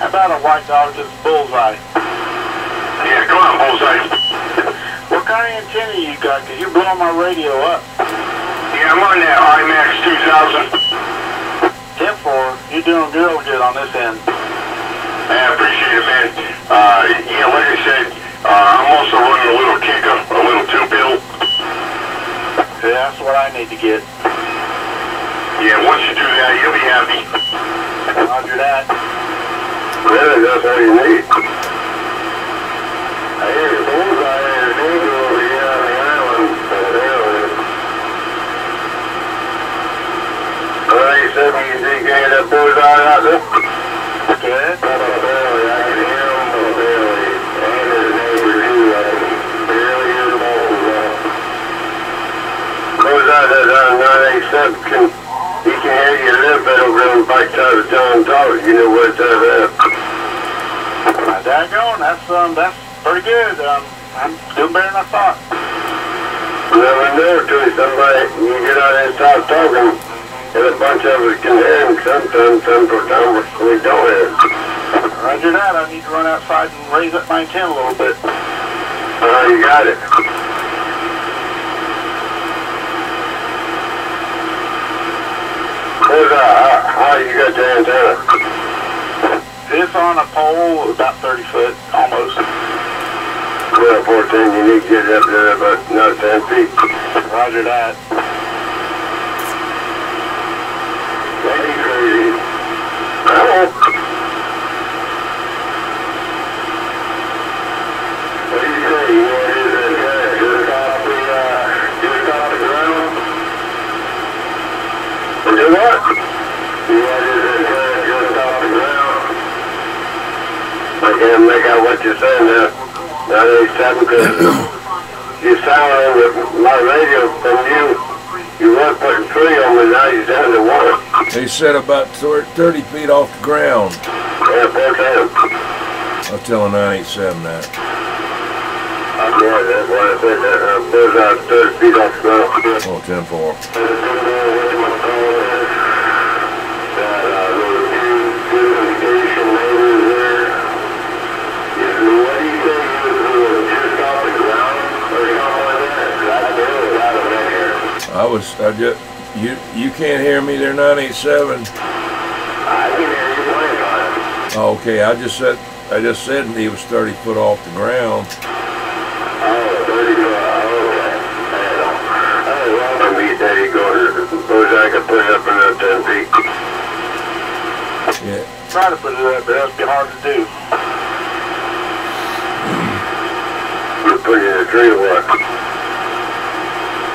How about a white dog just bullseye? Yeah, come on, Bullseye. What kind of antenna you got? Cause you're blowing my radio up. Yeah, I'm on that IMAX 2000. 10-4, you're doing real good on this end. I appreciate it, man. Uh, yeah, like I said, uh, I'm also running a little kicker, a little two-bill. Yeah, that's what I need to get. Yeah, once you do that, you'll be happy. Roger that. Really, that's all you need. I hear bullseye and neighbor over here on the island. But anyway. Well, you you had that bullseye out there? Good. Barely, I can hear him, but barely. And his neighbor too, I can barely hear them both. Bullseye that's on 987 can, he can hear you a little bit over on the backside of John Tower. You know where it's at. Daggone, that's um, that's pretty good. Um, I'm doing better than I thought. Never know till somebody, you get out and start talking, and a bunch of us can hear him sometimes, some for time we don't hear him. Roger that. I need to run outside and raise up my antenna a little bit. Uh, you got it. Who's that? How, how you got the antenna? It's on a pole about 30 foot, almost. Well, 14, you need to get up there about another 10 feet. Roger that. That'd be crazy. Hello? What do you sound with my radio from you. You weren't putting three on me, now you're down to one. They said about 30 feet off the ground. Yeah, four times. I was telling 987 that. Yeah, I said that. Uh, those are thirty feet off the ground. Oh, 10 4. I was, I just, you, you can't hear me there, 987. Oh, okay, I just said, I just said he was 30 foot off the ground. I could put it up another ten feet. Yeah, Try to put it up, but that'd be hard to do. You put it in a tree or what?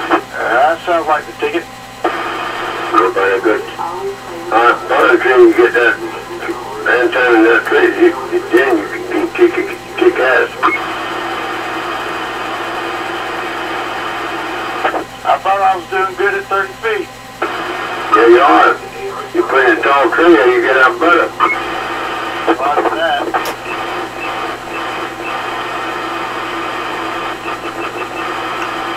Uh, that sounds like the ticket. Go buy a good, uh, tree, you get that in that tree, you, you, then you can kick, kick, kick ass. I thought I was doing good at 30 feet. Yeah, you are. You put in a tall tree and you get out better. That.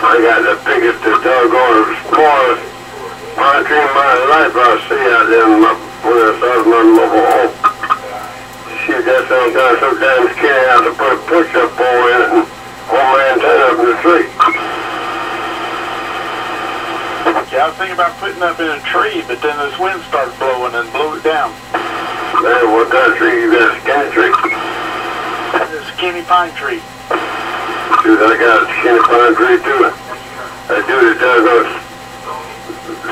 I got the biggest, the doggone smallest pine tree in my life I see out there my, when I started my mobile home. Shit, that thing got so damn skinny I had to put a push-up pole in it and hold my antenna up in the tree. Yeah, I was thinking about putting up in a tree, but then this wind started blowing and blew it down. Man, what kind of tree you got? A skinny tree? This skinny pine tree. Dude, I got a skinny pine tree too. I do the doggone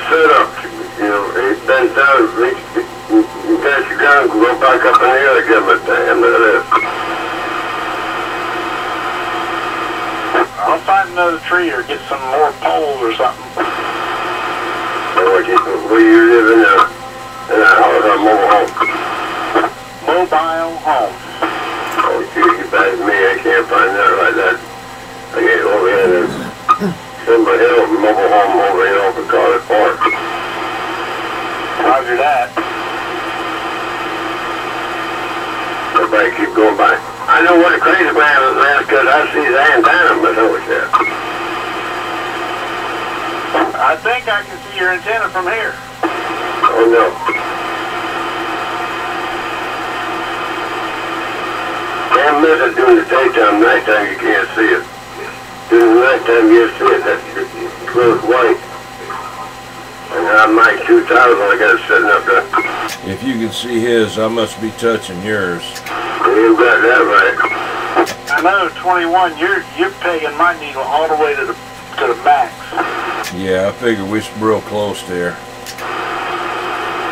set up. You know, he bends down, reach, you catch your gun, go back up in the air, give him a damn. I'll find another tree or get some more poles or something. Where you, where you live in a, in a house or mobile home? Mobile home. Oh, you, you bad me, I can't find that like that. I get over here, Timber Hill mobile home over here of College Park. Roger that. Everybody keep going by. I know what a crazy man is, man, because I see the antenna, but over there. I think I can see your antenna from here. Oh, no. Can't miss it during the daytime, nighttime you can't see it. During the nighttime you see it, that's close white. And I might shoot out when I got it sitting up there. If you can see his, I must be touching yours. You got that right. I know 21. You're you're pegging my needle all the way to the to the max. Yeah, I figure we're real close there.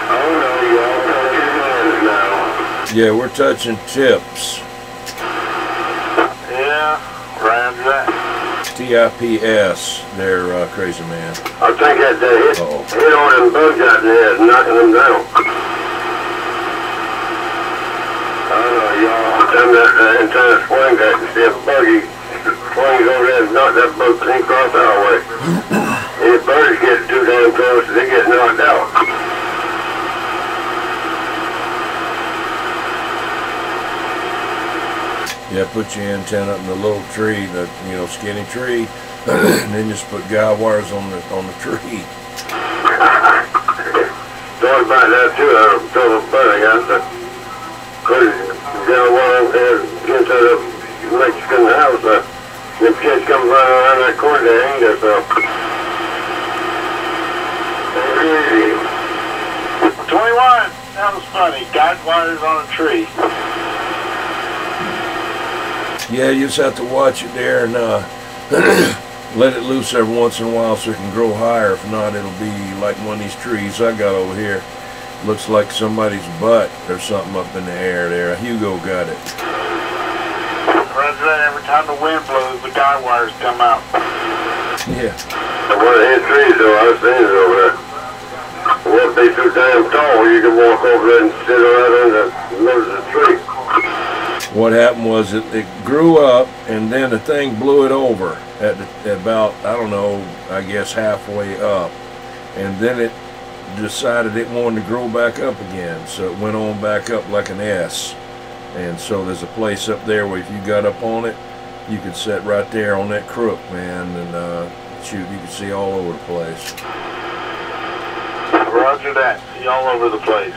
Oh no, you all touching hands now. Yeah, we're touching tips. Yeah, round that. T-I-P-S. There, uh, crazy man. I think that they hit, Uh-oh. hit on them bugs out there, knocking them down. I don't know, y'all. Time that uh, antenna swing that and see if a buggy swings over there and knock that bug clean across our way. Any birds get too damn close, they get knocked out. Yeah, put your antenna up in the little tree, the you know skinny tree, and then just put guy wires on the on the tree. Thought about that too. I told a buddy, I said, cause down one over there against that Mexican house, uh, them kids come running around that corner, they hanged us up. 21. That was funny. Guide wires on a tree. Yeah, you just have to watch it there and uh, let it loose every once in a while so it can grow higher. If not, it'll be like one of these trees I got over here. Looks like somebody's butt or something up in the air there. Hugo got it. Runs that every time the wind blows, the guy wires come out. Yeah. One of his trees though, I've seen it over there. It won't be too damn tall, you can walk over there and sit right under the nose of the tree. What happened was it, it grew up and then the thing blew it over at, the, at about, I don't know, I guess halfway up. And then it decided it wanted to grow back up again. So it went on back up like an S. And so there's a place up there where if you got up on it, you could sit right there on that crook, man, and uh, shoot, you could see all over the place. Roger that. See all over the place.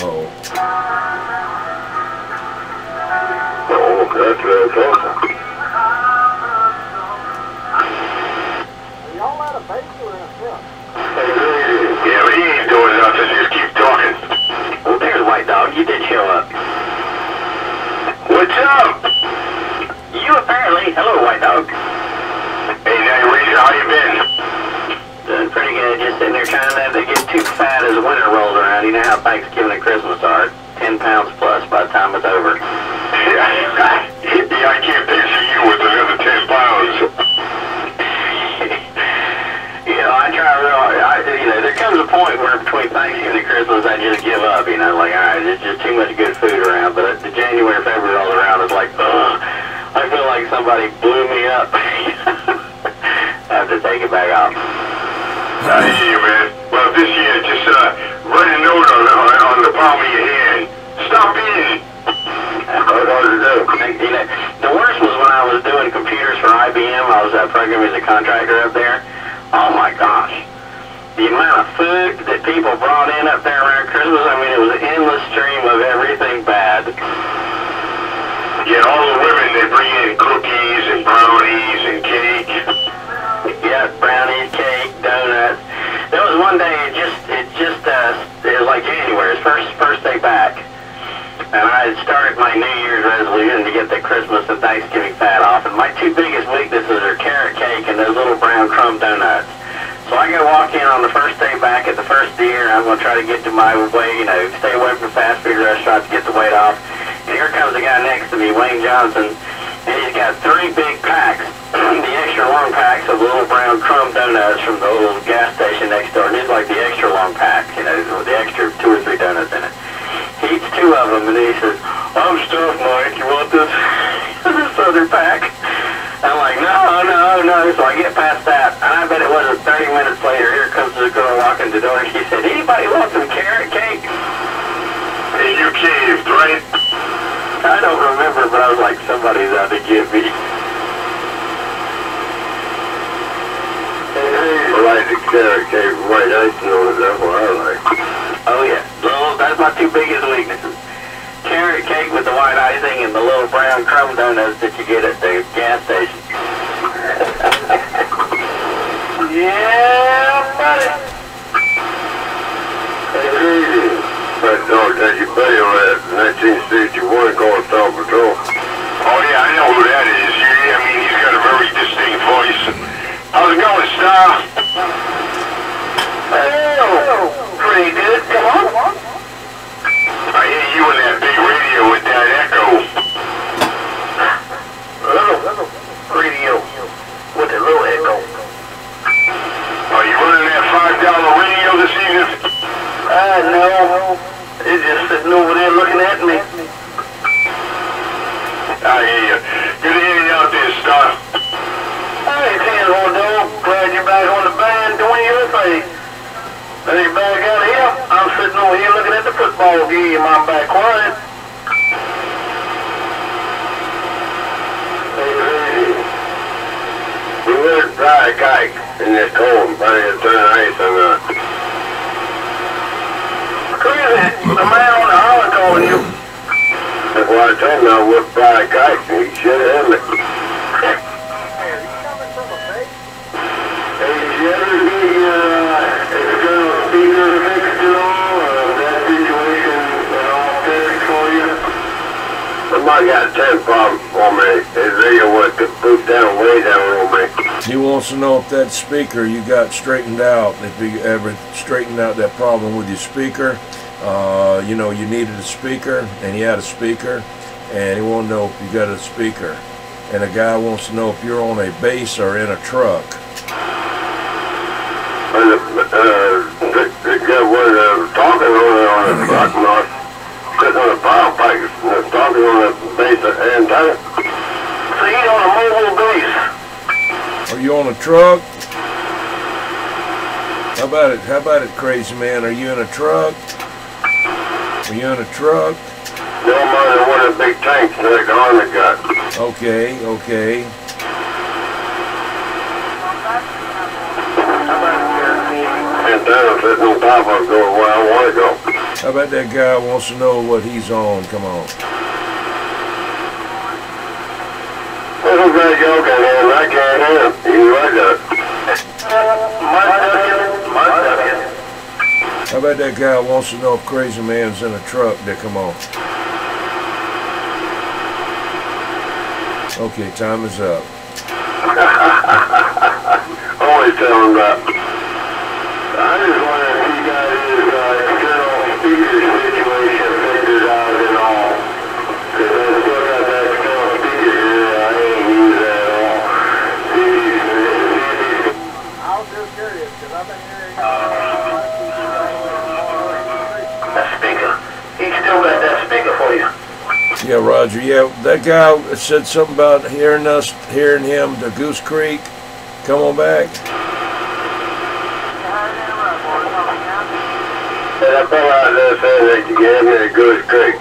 Oh, that's real close. Are you all out of bakery or? Yeah, but he ain't doing nothing, just keep talking. White Dog. You did show up. What's up? You apparently. Hello, White Dog. Hey, Reese, how you been? Doing pretty good. Just sitting there trying not to get too fat as winter rolls around. You know how Thanksgiving and Christmas are. Ten pounds plus by the time it's over. Yeah, yeah, I can't picture you with another 10 pounds. You know, I try real hard. I, you know, there comes a point where between Thanksgiving and Christmas, I just give up. You know, like, all right, there's just too much good food around. But the January, February rolls around, it's like, ugh, I feel like somebody blew me up. I have to take it back off. I hear you, man. Well, this year, just uh, write a note on, on, on the palm of your hand. Stop in. What hard to do? You know, the worst was when I was doing computers for IBM. I was uh, programming as a contractor up there. Oh my gosh. The amount of food that people brought in up there around Christmas, I mean, it was an endless stream of everything bad. Yeah, all the women, they bring in cookies and brownies and cake. Yeah, one day, it just, it just, uh, it was like January, first, first day back. And I had started my New Year's resolution to get the Christmas and Thanksgiving fat off. And my two biggest weaknesses are carrot cake and those little brown crumb donuts. So I go walk in on the first day back at the first year, and I'm going to try to get to my way, you know, stay away from fast food restaurants, get the weight off. And here comes the guy next to me, Wayne Johnson, and he's got three big packs, extra long packs of little brown crumb donuts from the little gas station next door. And he's like the extra long packs, you know, with the extra two or three donuts in it. He eats two of them, and he says, I'm stuffed, Mike. You want this, this other pack? I'm like, no, no, no. So I get past that, and I bet it wasn't 30 minutes later, here comes the girl walking the door, and she said, anybody want some carrot cake? you caved, right? I don't remember, but I was like, somebody's out to get me. I like the carrot cake with white icing that's what I like. Oh yeah, little, that's my two biggest weaknesses. Carrot cake with the white icing and the little brown crumb donuts that you get at the gas station. Yeah, buddy. Crazy. That dog that you buddy on that 1961 called Star Patrol. Oh, yeah, I know who that is. Yeah, I mean, he's got a very distinct voice. How's it going, Star? Oh, pretty good. Come on. I hear you in that big radio with that echo. Little radio with a little echo. Are you running that $5 radio this evening? I know. It's just sitting over there looking at me. I hear you. Good to hear you out there, Star. Old dog. Glad you're back on the band doing your thing. Hey, back out here. I'm sitting over here looking at the football game. I'm back quiet. Hey, crazy. We went to dry a kite in this cold and finally got turn ice on that. Crazy. The man on the holler calling you. That's why I told him I would fly a kite and he should have me. Somebody got a tent problem for me. His radio was put down way down on me. He wants to know if that speaker you got straightened out, if you ever straightened out that problem with your speaker. Uh, you know, you needed a speaker, and he had a speaker, and he won't know if you got a speaker. And a guy wants to know if you're on a base or in a truck. The, uh, the, the was uh, talking on the, on the not sitting on a power pipe, talking on the base antenna. So he's on a mobile base. Are you on a truck? How about it? How about it, crazy man? Are you in a truck? Are you in a truck? No more than one of the big tanks that the Army got. Okay, okay. Antenna sitting on top of it going where I want to go. How about that guy wants to know what he's on? Come on. There's a guy joking here, can't hear him. He's right there. Mud ducking, mud ducking. How about that guy wants to know if Crazy Man's in a truck that come on? Okay, time is up. Always tell him that. That speaker. He still got that speaker for you. Yeah, Roger. Yeah, that guy said something about hearing us, hearing him to Goose Creek. Come on back. Yeah, That fellow out there said that you gave me a Goose Creek.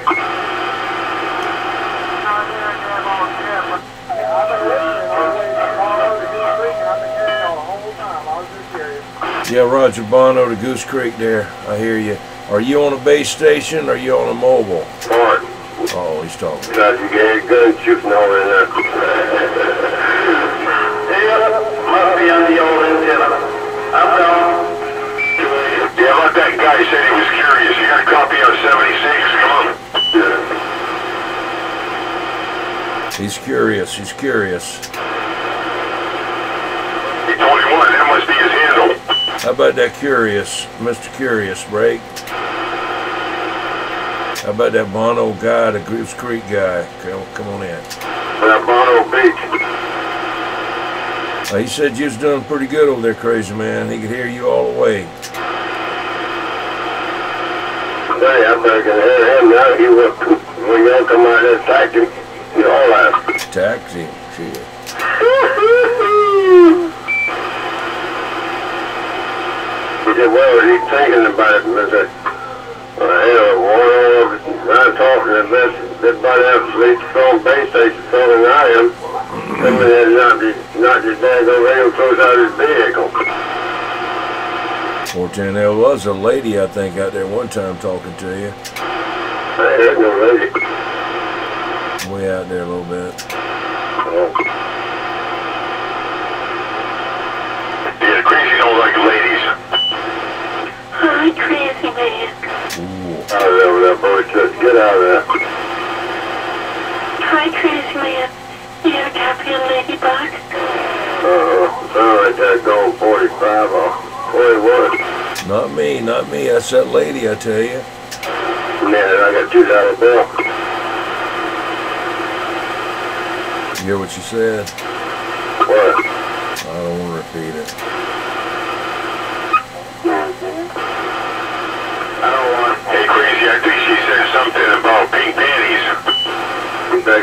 Yeah, Roger Bono to Goose Creek there. I hear you. Are you on a base station or are you on a mobile? Mark, Oh, he's talking. because you gave gun shooting over there. Yeah, must be on the old antenna. I'm gone. Yeah, let that guy said he was curious. You got a copy of 76? Come on. He's curious. He's curious. He told you one. That must be his handle. How about that curious, Mr. Curious, break? How about that Bono guy, the Goose Creek guy? Come, come on in. That Bono Beach. Uh, he said you was doing pretty good over there, crazy man. He could hear you all the way. Hey, I better can hear him now. He was, when y'all come out attacked him, you all laughed. Taxi. Shit. He said, what was he thinking about it, Mr. Uh, hell, one of the best, everybody else leads strong base station stronger than I am. Somebody had knocked his, knocked his daggone radio close out his vehicle. 410, there was a lady, I think, out there one time talking to you. I had no lady. Way out there a little bit. Oh. Yeah, crazy don't like ladies. Hi, crazy man. Ooh. Out of there with that boy, just get out of there. Hi, crazy man. You got a copy of Ladybug? Uh-oh. Sound like that going 45 or 41. Not me, not me. That's that lady, I tell you. Man, I got two dollar bill. You hear what she said? What?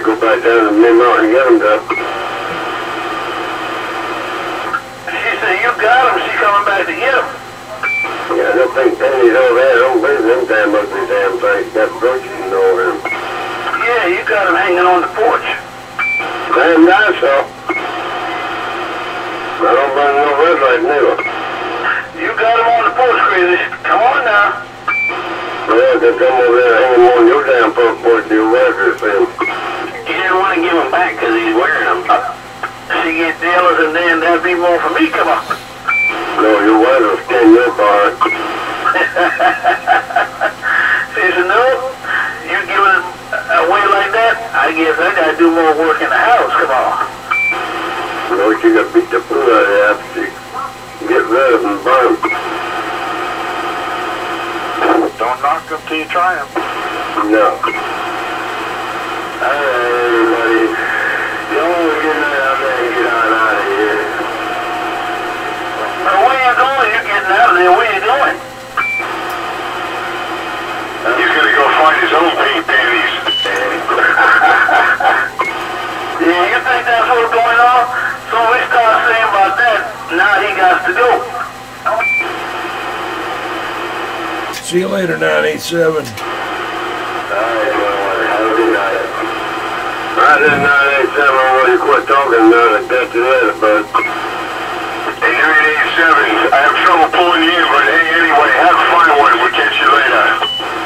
Go back down to Mid Mountain and get them done. She said you got him. She coming back to get him. Yeah, no pink panties over there. Don't believe them damn ugly damn things. Got brooches over them. Yeah, you got him hanging on the porch. Damn nice, though. I don't bring no red light neither. You got him on the porch, crazy. Come on now. Well, they come over there and hang them on your damn porch, you records, then. He didn't want to give them back because he's wearing them. She gets jealous and then that'd be more for me. Come on. No, your wife will stand your bar. She said, no, you give it away like that, I guess I gotta do more work in the house. Come on. You know, she got beat the fool out of you get rid of them burn. Don't knock them till you try them. No. See you later, 987. I did not ain't seven when you quit talking now that got to that, but Hey, 987, I have trouble pulling you in, but hey, anyway, have fun one. We'll catch you later.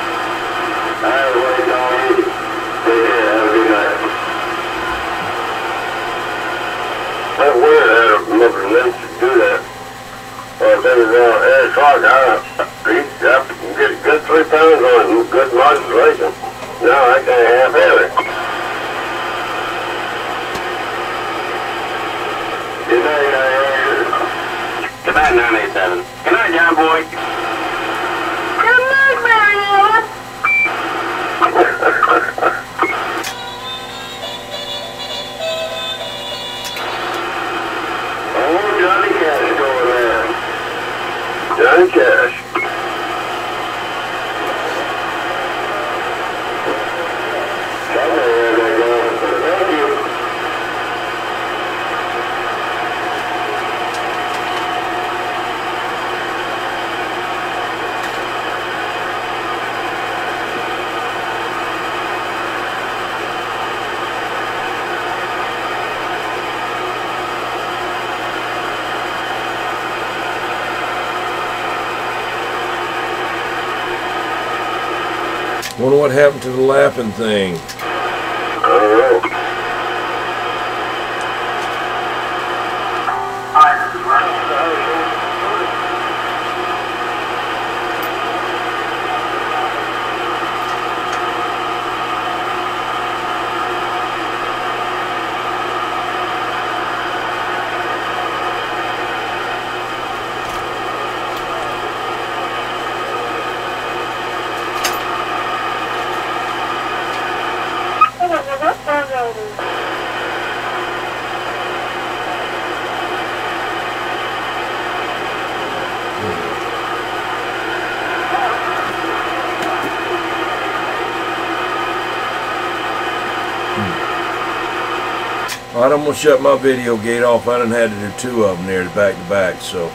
I don't want to shut my video gate off. I done had to do two of them there back to back, so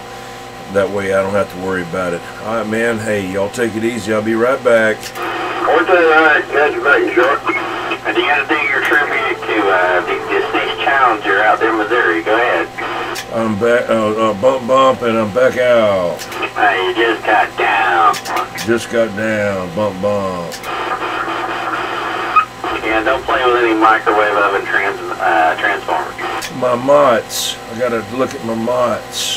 that way I don't have to worry about it. All right, man. Hey, y'all take it easy. I'll be right back. What's that? All right, catch you making sure. And you gotta do your tribute to uh, the deceased challenger out there in Missouri. Go ahead. I'm back. Uh, uh, bump, bump, and I'm back out. Uh, you just got down. Just got down. Bump, bump. Yeah, don't play with any microwave oven trans uh, transformers. My mots. I gotta look at my mots.